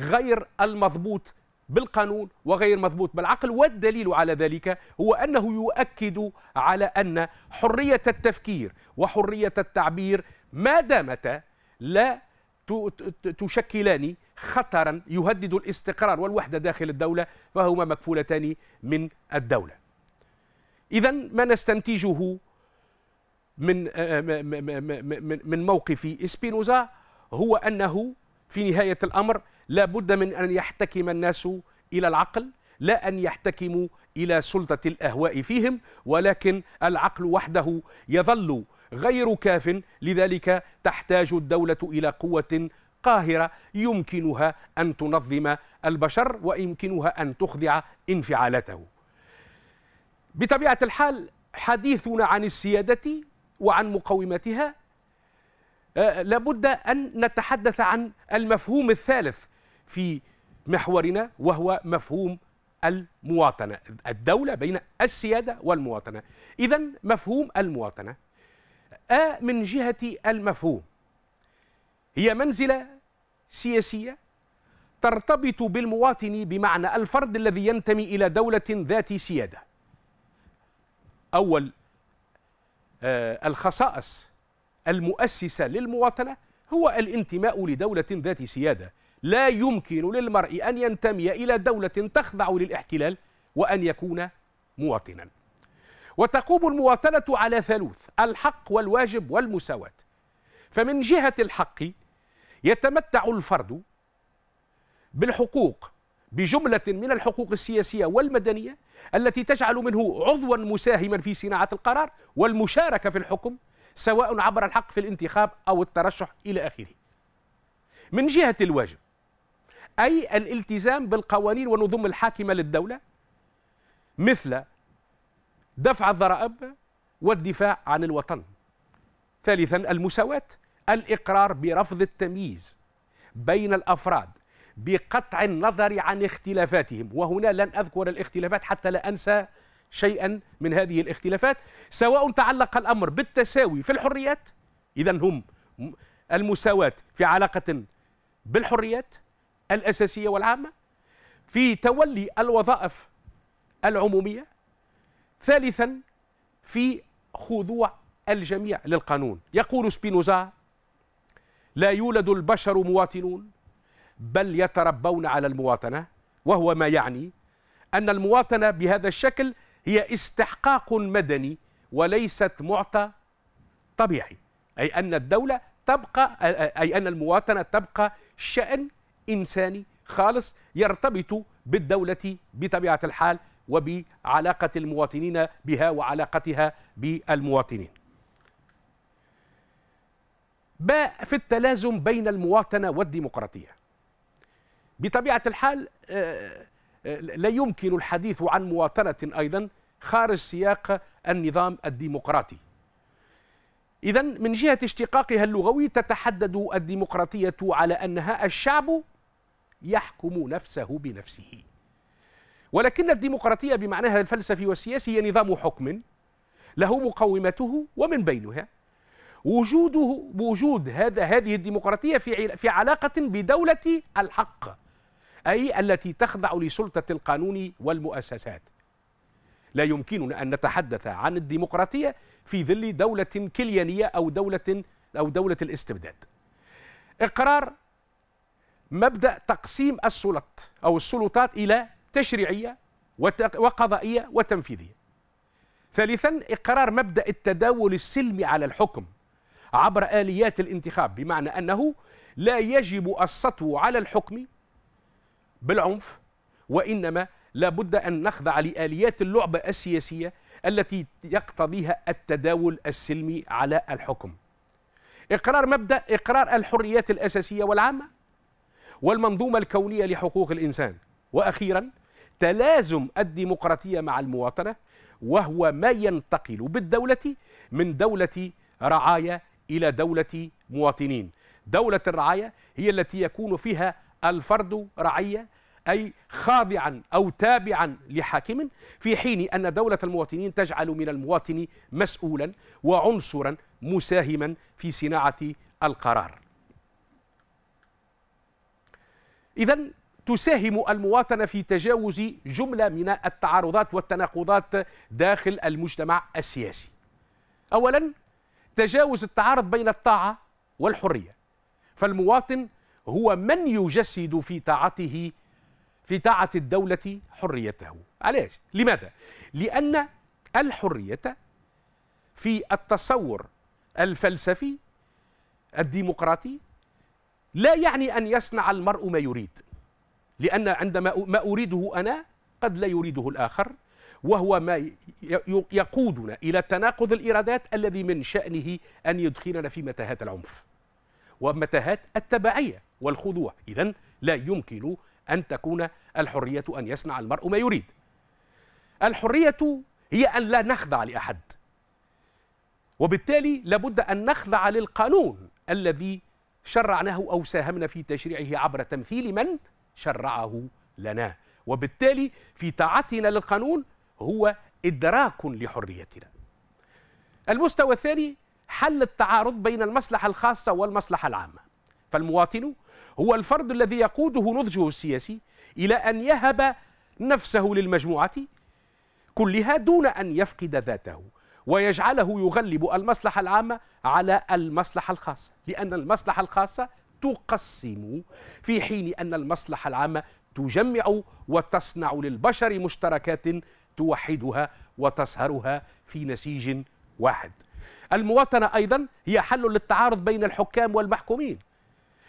غير المضبوط بالقانون وغير مضبوط بالعقل. والدليل على ذلك هو أنه يؤكد على أن حرية التفكير وحرية التعبير ما دامتا لا تشكلان خطرا يهدد الاستقرار والوحدة داخل الدولة فهما مكفولتان من الدولة. إذا ما نستنتجه من من موقف سبينوزا هو أنه في نهاية الأمر لا بد من أن يحتكم الناس إلى العقل لا أن يحتكموا إلى سلطة الأهواء فيهم ولكن العقل وحده يظل غير كاف لذلك تحتاج الدولة إلى قوة قاهرة يمكنها أن تنظم البشر ويمكنها أن تخضع انفعالاته بطبيعة الحال حديثنا عن السيادة وعن مقوماتها آه، لابد أن نتحدث عن المفهوم الثالث في محورنا وهو مفهوم المواطنة الدولة بين السيادة والمواطنة. إذا مفهوم المواطنة آ من جهة المفهوم. هي منزلة سياسية ترتبط بالمواطن بمعنى الفرد الذي ينتمي إلى دولة ذات سيادة. أول آه الخصائص المؤسسة للمواطنة هو الانتماء لدولة ذات سيادة. لا يمكن للمرء أن ينتمي إلى دولة تخضع للاحتلال وأن يكون مواطنا. وتقوم المواطنة على ثالوث الحق والواجب والمساواة. فمن جهة الحق يتمتع الفرد بالحقوق بجملة من الحقوق السياسية والمدنية التي تجعل منه عضوا مساهما في صناعة القرار والمشاركة في الحكم سواء عبر الحق في الانتخاب أو الترشح إلى آخره. من جهة الواجب أي الالتزام بالقوانين والنظم الحاكمة للدولة مثل دفع الضرائب والدفاع عن الوطن. ثالثا المساواة. الإقرار برفض التمييز بين الأفراد بقطع النظر عن اختلافاتهم. وهنا لن أذكر الاختلافات حتى لا أنسى شيئا من هذه الاختلافات. سواء تعلق الأمر بالتساوي في الحريات إذا هم المساواة في علاقة بالحريات الأساسية والعامة في تولي الوظائف العمومية ثالثا في خضوع الجميع للقانون. يقول سبينوزا لا يولد البشر مواطنون بل يتربون على المواطنة وهو ما يعني أن المواطنة بهذا الشكل هي استحقاق مدني وليست معطى طبيعي أي أن الدولة تبقى أي أن المواطنة تبقى شأن إنساني خالص يرتبط بالدولة بطبيعة الحال وبعلاقة المواطنين بها وعلاقتها بالمواطنين. باء في التلازم بين المواطنة والديمقراطية. بطبيعة الحال آه، آه، لا يمكن الحديث عن مواطنة أيضا خارج سياق النظام الديمقراطي. إذا من جهة اشتقاقها اللغوي تتحدد الديمقراطية على أنها الشعب يحكم نفسه بنفسه. ولكن الديمقراطية بمعناها الفلسفي والسياسي هي نظام حكم له مقومته ومن بينها. وجوده وجود هذا هذه الديمقراطية في في علاقة بدولة الحق أي التي تخضع لسلطة القانون والمؤسسات. لا يمكننا أن نتحدث عن الديمقراطية في ظل دولة كليانية أو دولة أو دولة الاستبداد. إقرار مبدأ تقسيم السلط أو السلطات إلى تشريعية وقضائية وتنفيذية. ثالثا إقرار مبدأ التداول السلمي على الحكم عبر آليات الانتخاب بمعنى أنه لا يجب السطو على الحكم بالعنف وإنما لابد أن نخضع لآليات اللعبة السياسية التي يقتضيها التداول السلمي على الحكم. إقرار مبدأ إقرار الحريات الأساسية والعامة والمنظومة الكونية لحقوق الإنسان. وأخيرا تلازم الديمقراطية مع المواطنة وهو ما ينتقل بالدولة من دولة رعاية إلى دولة مواطنين. دولة الرعاية هي التي يكون فيها الفرد رعية أي خاضعا أو تابعا لحاكم في حين أن دولة المواطنين تجعل من المواطن مسؤولا وعنصرا مساهما في صناعة القرار. إذا تساهم المواطنة في تجاوز جملة من التعارضات والتناقضات داخل المجتمع السياسي أولا تجاوز التعارض بين الطاعة والحرية فالمواطن هو من يجسد في طاعته في طاعة الدولة حريته علاش؟ لماذا؟ لأن الحرية في التصور الفلسفي الديمقراطي لا يعني أن يصنع المرء ما يريد لأن عندما ما أريده أنا قد لا يريده الآخر وهو ما يقودنا إلى تناقض الإرادات الذي من شأنه أن يدخلنا في متاهات العنف ومتاهات التبعية والخضوع. إذا لا يمكن أن تكون الحرية أن يصنع المرء ما يريد. الحرية هي أن لا نخضع لأحد وبالتالي لابد أن نخضع للقانون الذي شرعناه أو ساهمنا في تشريعه عبر تمثيل من؟ شرعه لنا. وبالتالي في طاعتنا للقانون هو إدراك لحريتنا. المستوى الثاني حل التعارض بين المصلحة الخاصة والمصلحة العامة. فالمواطن هو الفرد الذي يقوده نضجه السياسي إلى أن يهب نفسه للمجموعة كلها دون أن يفقد ذاته ويجعله يغلب المصلحة العامة على المصلحة الخاصة. لأن المصلحة الخاصة تقسم في حين أن المصلحة العامة تجمع وتصنع للبشر مشتركات توحدها وتصهرها في نسيج واحد. المواطنة أيضا هي حل للتعارض بين الحكام والمحكومين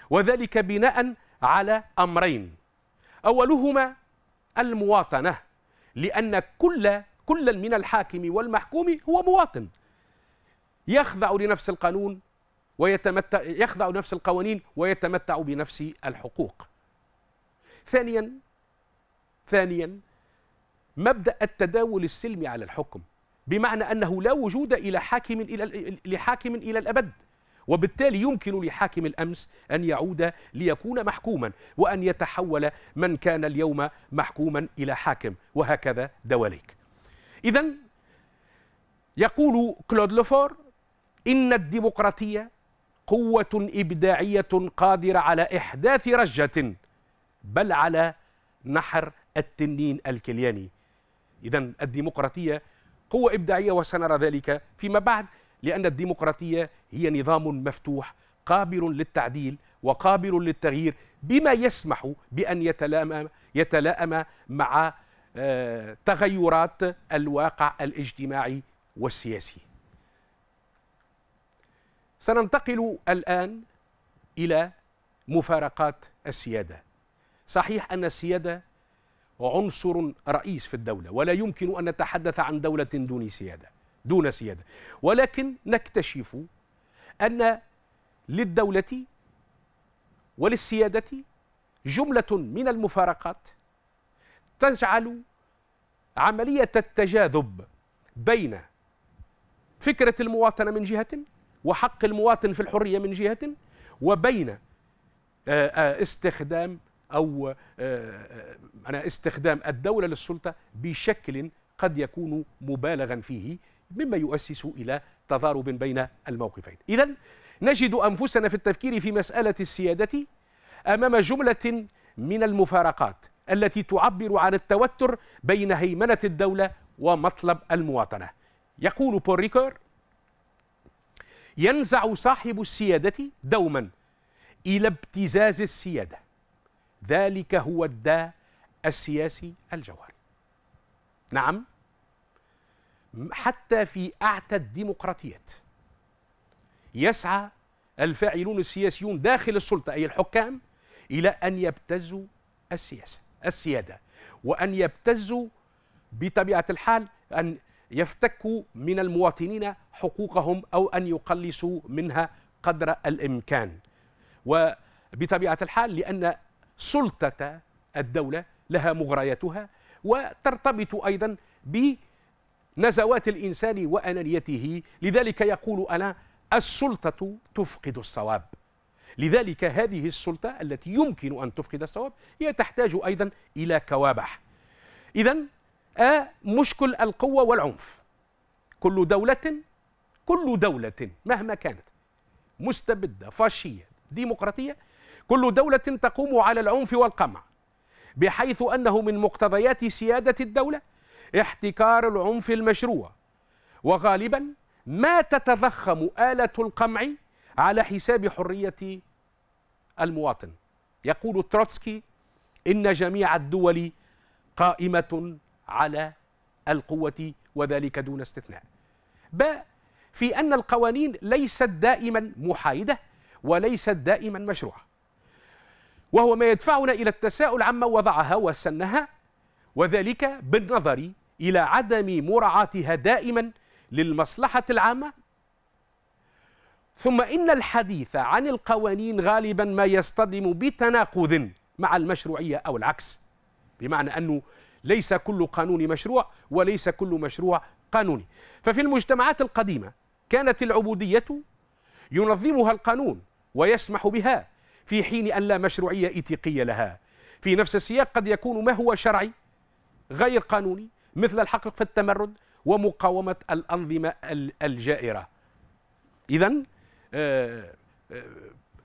وذلك بناء على أمرين. أولهما المواطنة لأن كل كل من الحاكم والمحكوم هو مواطن يخضع لنفس القانون ويتمتع يخضع نفس القوانين ويتمتع بنفس الحقوق. ثانيا ثانيا مبدأ التداول السلمي على الحكم بمعنى أنه لا وجود إلى حاكم إلى لحاكم إلى الأبد وبالتالي يمكن لحاكم الأمس أن يعود ليكون محكوما وأن يتحول من كان اليوم محكوما إلى حاكم وهكذا دواليك. اذا يقول كلود لوفور إن الديمقراطية قوة إبداعية قادرة على إحداث رجة بل على نحر التنين الكلياني اذا الديمقراطية قوة إبداعية وسنرى ذلك فيما بعد لأن الديمقراطية هي نظام مفتوح قابل للتعديل وقابل للتغيير بما يسمح بأن يتلائم يتلائم مع آه، تغيرات الواقع الاجتماعي والسياسي. سننتقل الآن إلى مفارقات السيادة. صحيح أن السيادة عنصر رئيس في الدولة ولا يمكن أن نتحدث عن دولة دون سيادة. دون سيادة ولكن نكتشف أن للدولة وللسيادة جملة من المفارقات تجعل عملية التجاذب بين فكرة المواطنة من جهة وحق المواطن في الحرية من جهة وبين آه، آه، استخدام أو آه، أنا استخدام الدولة للسلطة بشكل قد يكون مبالغا فيه مما يؤسس إلى تضارب بين الموقفين. إذا نجد أنفسنا في التفكير في مسألة السيادة أمام جملة من المفارقات التي تعبر عن التوتر بين هيمنة الدولة ومطلب المواطنة. يقول بول ريكور ينزع صاحب السيادة دوما إلى ابتزاز السيادة. ذلك هو الداء السياسي الجوهري نعم حتى في أعتى الديمقراطيات يسعى الفاعلون السياسيون داخل السلطة أي الحكام إلى أن يبتزوا السياسة السيادة وأن يبتزوا بطبيعة الحال أن يفتكوا من المواطنين حقوقهم أو أن يقلصوا منها قدر الإمكان. وبطبيعة الحال لأن سلطة الدولة لها مغرياتها وترتبط أيضا ب نزوات الإنسان وأنانيته. لذلك يقول أنا السلطة تفقد الصواب. لذلك هذه السلطة التي يمكن أن تفقد الصواب هي تحتاج أيضا إلى كوابح. إذا مشكل القوة والعنف. كل دولة كل دولة مهما كانت مستبدة فاشية ديمقراطية كل دولة تقوم على العنف والقمع بحيث أنه من مقتضيات سيادة الدولة احتكار العنف المشروع. وغالبا ما تتضخم آلة القمع على حساب حرية المواطن. يقول تروتسكي إن جميع الدول قائمة على القوة وذلك دون استثناء. باء في أن القوانين ليست دائما محايدة وليست دائما مشروعة. وهو ما يدفعنا إلى التساؤل عما وضعها وسنها وذلك بالنظر إلى عدم مراعاتها دائما للمصلحة العامة. ثم إن الحديث عن القوانين غالبا ما يصطدم بتناقض مع المشروعية أو العكس بمعنى أنه ليس كل قانون مشروع وليس كل مشروع قانوني. ففي المجتمعات القديمة كانت العبودية ينظمها القانون ويسمح بها في حين أن لا مشروعية إيثيقية لها. في نفس السياق قد يكون ما هو شرعي غير قانوني مثل الحق في التمرد ومقاومة الأنظمة الجائرة. إذا آه، آه،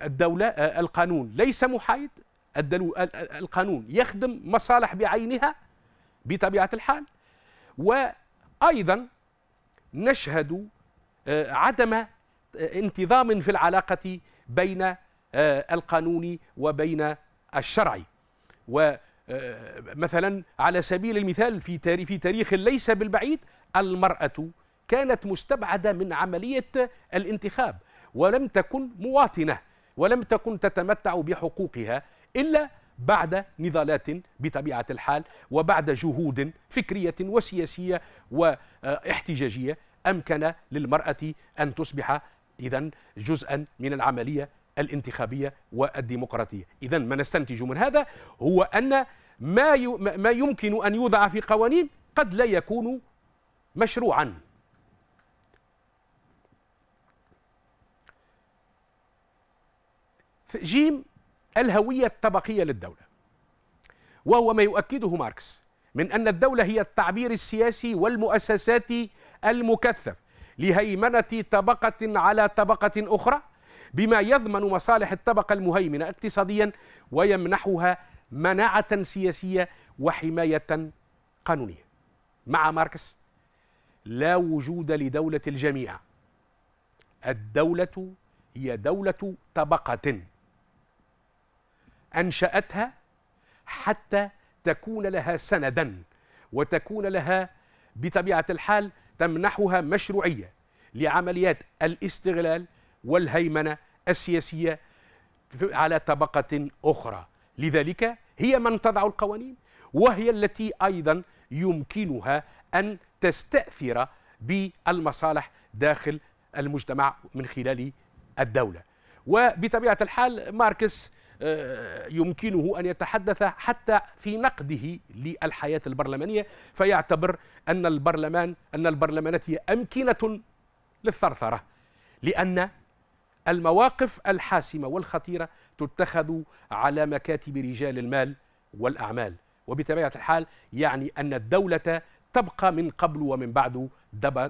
الدولة آه، القانون ليس محايد القانون يخدم مصالح بعينها بطبيعة الحال. وأيضا نشهد عدم انتظام في العلاقة بين القانوني وبين الشرعي ومثلا على سبيل المثال في في تاريخ ليس بالبعيد المرأة كانت مستبعدة من عملية الانتخاب ولم تكن مواطنة ولم تكن تتمتع بحقوقها إلا بعد نضالات بطبيعة الحال وبعد جهود فكرية وسياسية واحتجاجية أمكن للمرأة أن تصبح إذا جزءا من العملية الانتخابية والديمقراطية. إذا ما نستنتج من هذا هو أن ما ما يمكن أن يوضع في قوانين قد لا يكون مشروعا. جيم الهوية الطبقية للدولة. وهو ما يؤكده ماركس من أن الدولة هي التعبير السياسي والمؤسساتي المكثف لهيمنة طبقة على طبقة أخرى بما يضمن مصالح الطبقة المهيمنة اقتصاديا ويمنحها مناعة سياسية وحماية قانونية. مع ماركس لا وجود لدولة الجميع. الدولة هي دولة طبقة. أنشأتها حتى تكون لها سندا وتكون لها بطبيعة الحال تمنحها مشروعية لعمليات الاستغلال والهيمنة السياسية على طبقة أخرى. لذلك هي من تضع القوانين وهي التي أيضا يمكنها أن تستأثر بالمصالح داخل المجتمع من خلال الدولة. وبطبيعة الحال ماركس يمكنه أن يتحدث حتى في نقده للحياة البرلمانية فيعتبر أن البرلمان أن البرلمانات هي أمكنة للثرثرة لأن المواقف الحاسمة والخطيرة تتخذ على مكاتب رجال المال والأعمال. وبطبيعة الحال يعني أن الدولة تبقى من قبل ومن بعد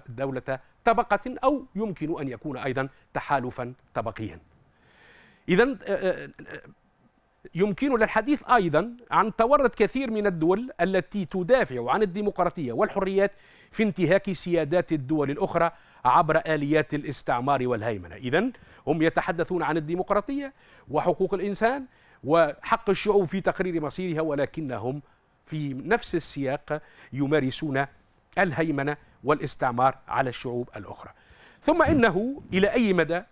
دولة طبقة أو يمكن أن يكون أيضا تحالفا طبقيا. إذا آه، آه، يمكننا الحديث أيضا عن تورط كثير من الدول التي تدافع عن الديمقراطية والحريات في انتهاك سيادات الدول الأخرى عبر آليات الاستعمار والهيمنة. إذا هم يتحدثون عن الديمقراطية وحقوق الإنسان وحق الشعوب في تقرير مصيرها ولكنهم في نفس السياق يمارسون الهيمنة والاستعمار على الشعوب الأخرى. ثم إنه إلى أي مدى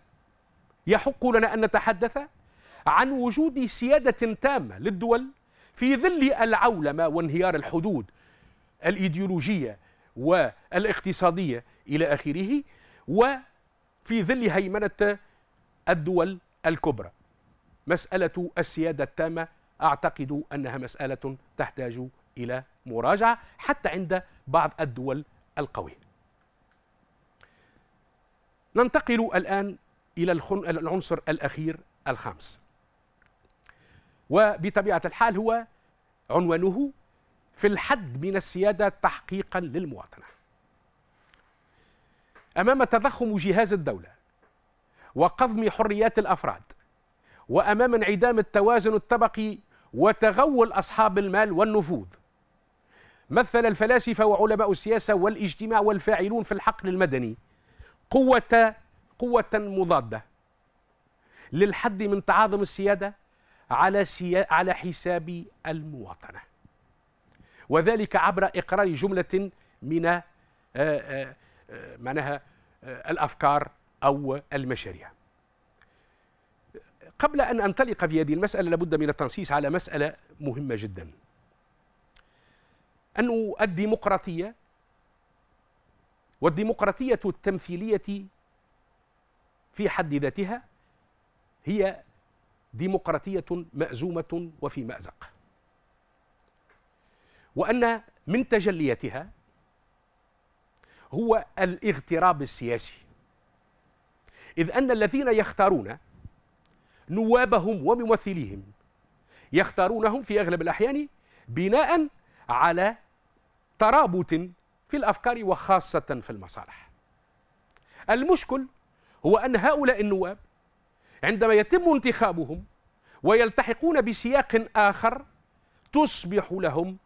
يحق لنا أن نتحدث؟ عن وجود سيادة تامة للدول في ظل العولمة وانهيار الحدود الإيديولوجية والاقتصادية إلى آخره وفي ظل هيمنة الدول الكبرى. مسألة السيادة التامة أعتقد أنها مسألة تحتاج إلى مراجعة حتى عند بعض الدول القوية. ننتقل الآن إلى العنصر الأخير الخامس. وبطبيعة الحال هو عنوانه في الحد من السيادة تحقيقا للمواطنة. أمام تضخم جهاز الدولة وقضم حريات الأفراد وأمام انعدام التوازن الطبقي وتغول أصحاب المال والنفوذ مثل الفلاسفة وعلماء السياسة والاجتماع والفاعلون في الحقل المدني قوة قوة مضادة للحد من تعاظم السيادة على سيا... على حساب المواطنة. وذلك عبر إقرار جملة من آه، آه، آه، معناها الأفكار أو المشاريع. قبل أن أنطلق في هذه المسألة لابد من التنصيص على مسألة مهمة جدا. أن الديمقراطية والديمقراطية التمثيلية في حد ذاتها هي ديمقراطية مأزومة وفي مأزق. وأن من تجلياتها هو الاغتراب السياسي. إذ أن الذين يختارون نوابهم وممثليهم يختارونهم في أغلب الأحيان بناء على ترابط في الأفكار وخاصة في المصالح. المشكل هو أن هؤلاء النواب عندما يتم انتخابهم ويلتحقون بسياق آخر تصبح لهم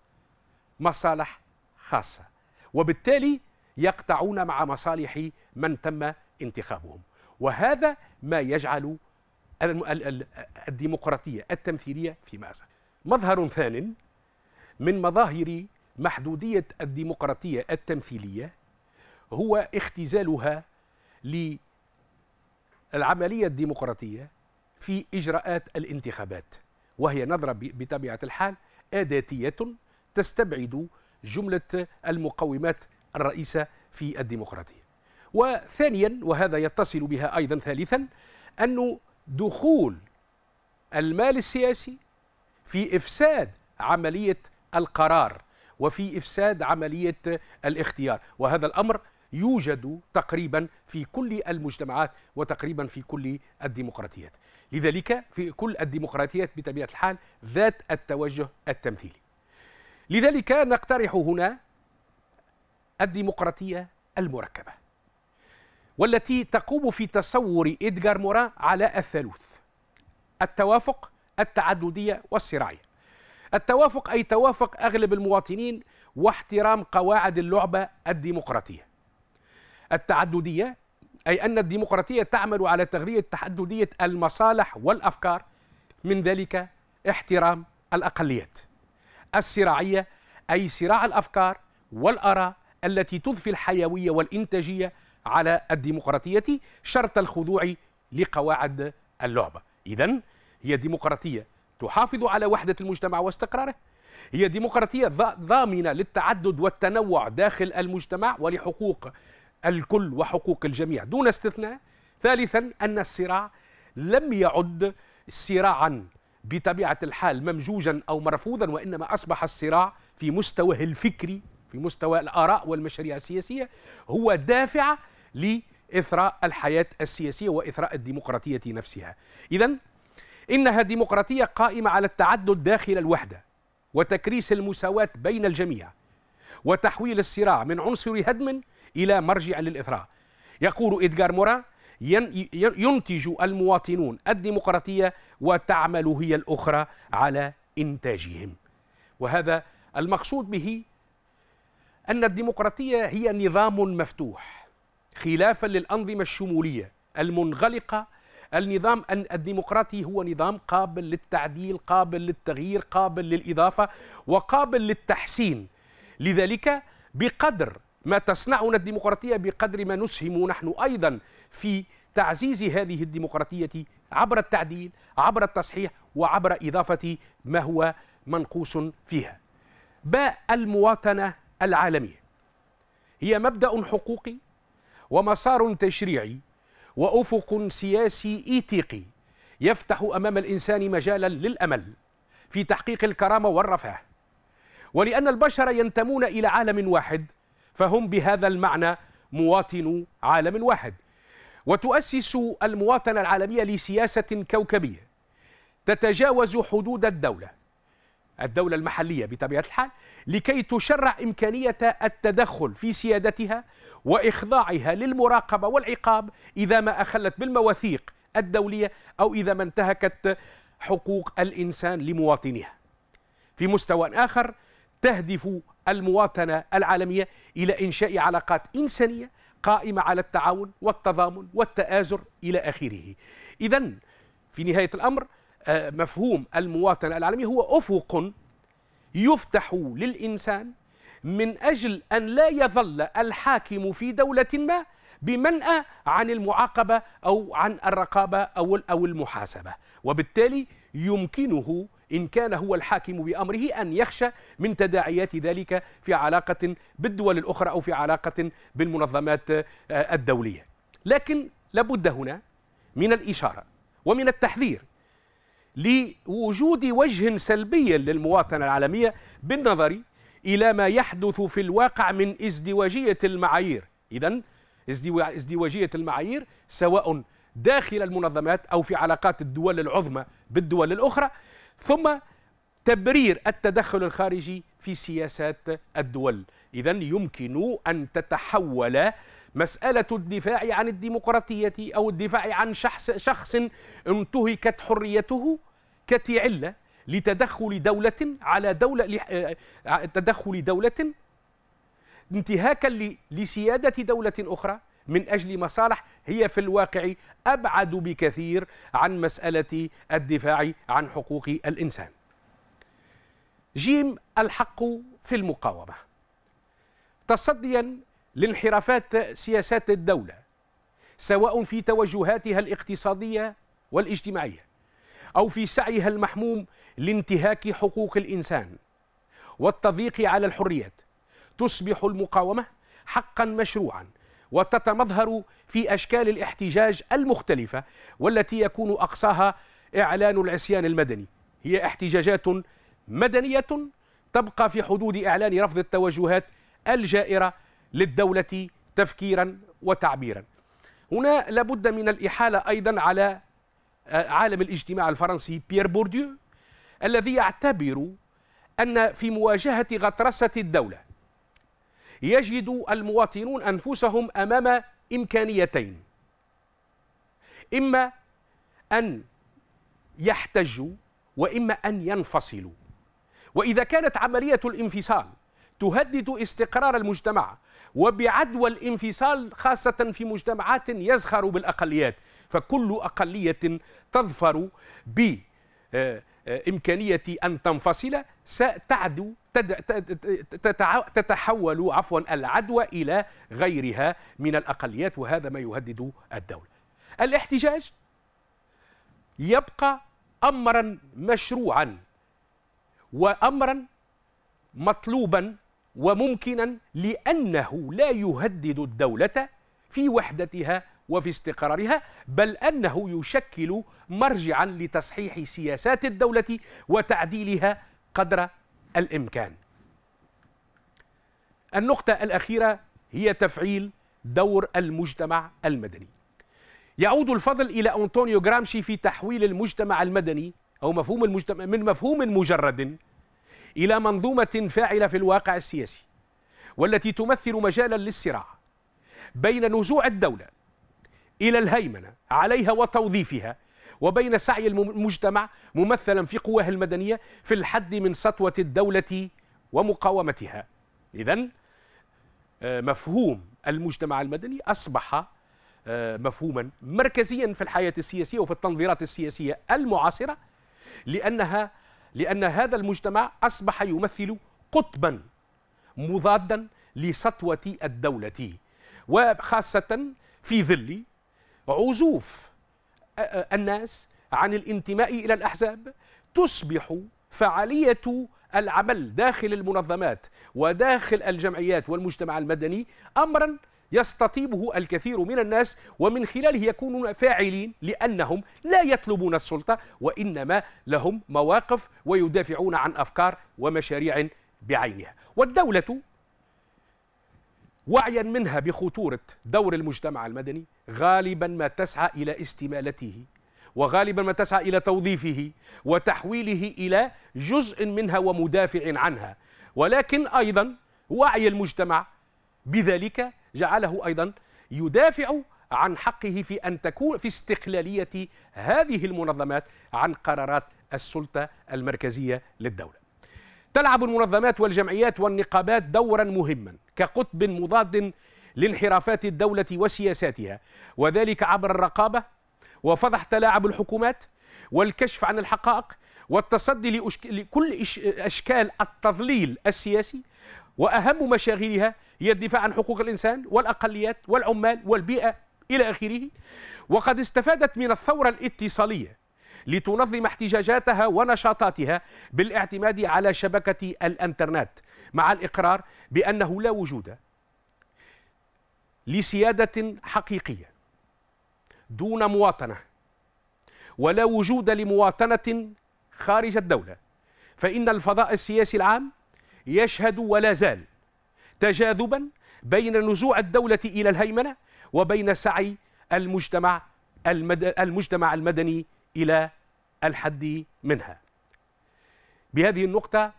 مصالح خاصة وبالتالي يقطعون مع مصالح من تم انتخابهم وهذا ما يجعل الديمقراطية التمثيلية في ماذا؟ مظهر ثان من مظاهر محدودية الديمقراطية التمثيلية هو اختزالها للعملية الديمقراطية في إجراءات الانتخابات وهي نظرة بطبيعة الحال آداتية تستبعد جملة المقومات الرئيسة في الديمقراطية. وثانيا وهذا يتصل بها أيضا ثالثا أن دخول المال السياسي في إفساد عملية القرار وفي إفساد عملية الاختيار وهذا الأمر يوجد تقريبا في كل المجتمعات وتقريبا في كل الديمقراطيات. لذلك في كل الديمقراطيات بطبيعة الحال ذات التوجه التمثيلي. لذلك نقترح هنا الديمقراطية المركبة والتي تقوم في تصور إدغار مورا على الثالوث التوافق التعددية والصراعية. التوافق أي توافق أغلب المواطنين واحترام قواعد اللعبة الديمقراطية. التعددية أي أن الديمقراطية تعمل على تغذية تعددية المصالح والأفكار من ذلك احترام الأقليات. الصراعية أي صراع الأفكار والآراء التي تضفي الحيوية والإنتاجية على الديمقراطية شرط الخضوع لقواعد اللعبة. إذا هي ديمقراطية تحافظ على وحدة المجتمع واستقراره. هي ديمقراطية ضامنة للتعدد والتنوع داخل المجتمع ولحقوق الكل وحقوق الجميع دون استثناء. ثالثا أن الصراع لم يعد صراعا بطبيعة الحال ممجوجا أو مرفوضا وإنما أصبح الصراع في مستواه الفكري في مستوى الآراء والمشاريع السياسية هو دافع لإثراء الحياة السياسية وإثراء الديمقراطية نفسها. إذا إنها ديمقراطية قائمة على التعدد داخل الوحدة وتكريس المساواة بين الجميع وتحويل الصراع من عنصر هدم إلى مرجع للإثراء. يقول إدغار مورا ينتج المواطنون الديمقراطية وتعمل هي الأخرى على إنتاجهم. وهذا المقصود به أن الديمقراطية هي نظام مفتوح خلافا للأنظمة الشمولية المنغلقة. النظام الديمقراطي هو نظام قابل للتعديل قابل للتغيير قابل للإضافة وقابل للتحسين. لذلك بقدر ما تصنعنا الديمقراطية بقدر ما نسهم نحن أيضا في تعزيز هذه الديمقراطية عبر التعديل عبر التصحيح وعبر إضافة ما هو منقوص فيها. باء المواطنة العالمية هي مبدأ حقوقي ومسار تشريعي وأفق سياسي إيتيقي يفتح أمام الإنسان مجالا للأمل في تحقيق الكرامة والرفاه. ولأن البشر ينتمون إلى عالم واحد فهم بهذا المعنى مواطنو عالم واحد. وتؤسس المواطنة العالمية لسياسة كوكبية. تتجاوز حدود الدولة الدولة المحلية بطبيعة الحال لكي تشرع إمكانية التدخل في سيادتها وإخضاعها للمراقبة والعقاب إذا ما أخلت بالمواثيق الدولية أو إذا ما انتهكت حقوق الإنسان لمواطنيها. في مستوى آخر تهدف المواطنة العالمية إلى إنشاء علاقات إنسانية قائمة على التعاون والتضامن والتآزر إلى آخره. إذا في نهاية الأمر آه، مفهوم المواطنة العالمية هو أفق يفتح للإنسان من أجل أن لا يظل الحاكم في دولة ما بمنأى عن المعاقبة أو عن الرقابة أو أو المحاسبة. وبالتالي يمكنه إن كان هو الحاكم بأمره أن يخشى من تداعيات ذلك في علاقة بالدول الأخرى أو في علاقة بالمنظمات آه، الدولية. لكن لابد هنا من الإشارة ومن التحذير لوجود وجه سلبي للمواطنة العالمية بالنظر إلى ما يحدث في الواقع من ازدواجية المعايير. إذا ازدواجية المعايير سواء داخل المنظمات أو في علاقات الدول العظمى بالدول الأخرى ثم تبرير التدخل الخارجي في سياسات الدول. إذا يمكن أن تتحول مسألة الدفاع عن الديمقراطية أو الدفاع عن شخص, شخص انتهكت حريته كتعلة لتدخل دولة على دولة تدخل دولة انتهاكا لسيادة دولة أخرى. من أجل مصالح هي في الواقع أبعد بكثير عن مسألة الدفاع عن حقوق الإنسان. جيم الحق في المقاومة. تصديا لانحرافات سياسات الدولة سواء في توجهاتها الاقتصادية والاجتماعية أو في سعيها المحموم لانتهاك حقوق الإنسان والتضييق على الحريات تصبح المقاومة حقا مشروعا وتتمظهر في أشكال الاحتجاج المختلفة والتي يكون أقصاها إعلان العصيان المدني. هي احتجاجات مدنية تبقى في حدود إعلان رفض التوجهات الجائرة للدولة تفكيرا وتعبيرا. هنا لابد من الإحالة أيضا على آه، عالم الاجتماع الفرنسي بيير بورديو الذي يعتبر أن في مواجهة غطرسة الدولة يجد المواطنون أنفسهم أمام إمكانيتين. إما أن يحتجوا وإما أن ينفصلوا. وإذا كانت عملية الانفصال تهدد استقرار المجتمع وبعدوى الانفصال خاصة في مجتمعات يزخر بالأقليات فكل أقلية تظفر بإمكانية أن تنفصل ستعدو تتحول عفوا العدوى إلى غيرها من الأقليات وهذا ما يهدد الدولة. الاحتجاج؟ يبقى أمرا مشروعا وأمرا مطلوبا وممكنا لأنه لا يهدد الدولة في وحدتها وفي استقرارها بل أنه يشكل مرجعا لتصحيح سياسات الدولة وتعديلها قدر الإمكان. النقطة الأخيرة هي تفعيل دور المجتمع المدني. يعود الفضل إلى أنطونيو جرامشي في تحويل المجتمع المدني أو مفهوم المجتمع من مفهوم مجرد إلى منظومة فاعلة في الواقع السياسي والتي تمثل مجالا للصراع بين نزوع الدولة إلى الهيمنة عليها وتوظيفها وبين سعي المجتمع ممثلا في قواه المدنية في الحد من سطوة الدولة ومقاومتها. إذا آه، مفهوم المجتمع المدني أصبح آه، مفهوما مركزيا في الحياة السياسية وفي التنظيرات السياسية المعاصرة لأنها لأن هذا المجتمع أصبح يمثل قطبا مضادا لسطوة الدولة وخاصة في ظل عزوف الناس عن الانتماء إلى الأحزاب تصبح فعالية العمل داخل المنظمات وداخل الجمعيات والمجتمع المدني أمرا يستطيبه الكثير من الناس ومن خلاله يكونون فاعلين لأنهم لا يطلبون السلطة وإنما لهم مواقف ويدافعون عن أفكار ومشاريع بعينها. والدولة وعيا منها بخطورة دور المجتمع المدني غالبا ما تسعى إلى استمالته وغالبا ما تسعى إلى توظيفه وتحويله إلى جزء منها ومدافع عنها. ولكن أيضا وعي المجتمع بذلك جعله أيضا يدافع عن حقه في أن تكون في استقلالية هذه المنظمات عن قرارات السلطة المركزية للدولة. تلعب المنظمات والجمعيات والنقابات دورا مهما كقطب مضاد لانحرافات الدولة وسياساتها. وذلك عبر الرقابة وفضح تلاعب الحكومات والكشف عن الحقائق والتصدي لكل أشكال التضليل السياسي. وأهم مشاغلها هي الدفاع عن حقوق الإنسان والأقليات والعمال والبيئة إلى آخره. وقد استفادت من الثورة الاتصالية لتنظم احتجاجاتها ونشاطاتها بالاعتماد على شبكة الانترنت مع الإقرار بأنه لا وجود لسيادة حقيقية دون مواطنة ولا وجود لمواطنة خارج الدولة فإن الفضاء السياسي العام يشهد ولا زال تجاذبا بين نزوع الدولة إلى الهيمنة وبين سعي المجتمع المجتمع المدني إلى الحد منها. بهذه النقطة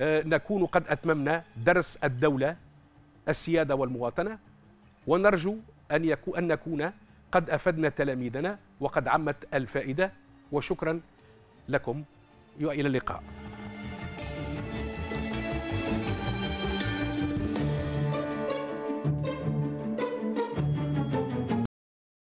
آه، نكون قد أتممنا درس الدولة السيادة والمواطنة ونرجو أن, يكون أن نكون قد أفدنا تلاميذنا وقد عمت الفائدة. وشكرا لكم. وإلى اللقاء.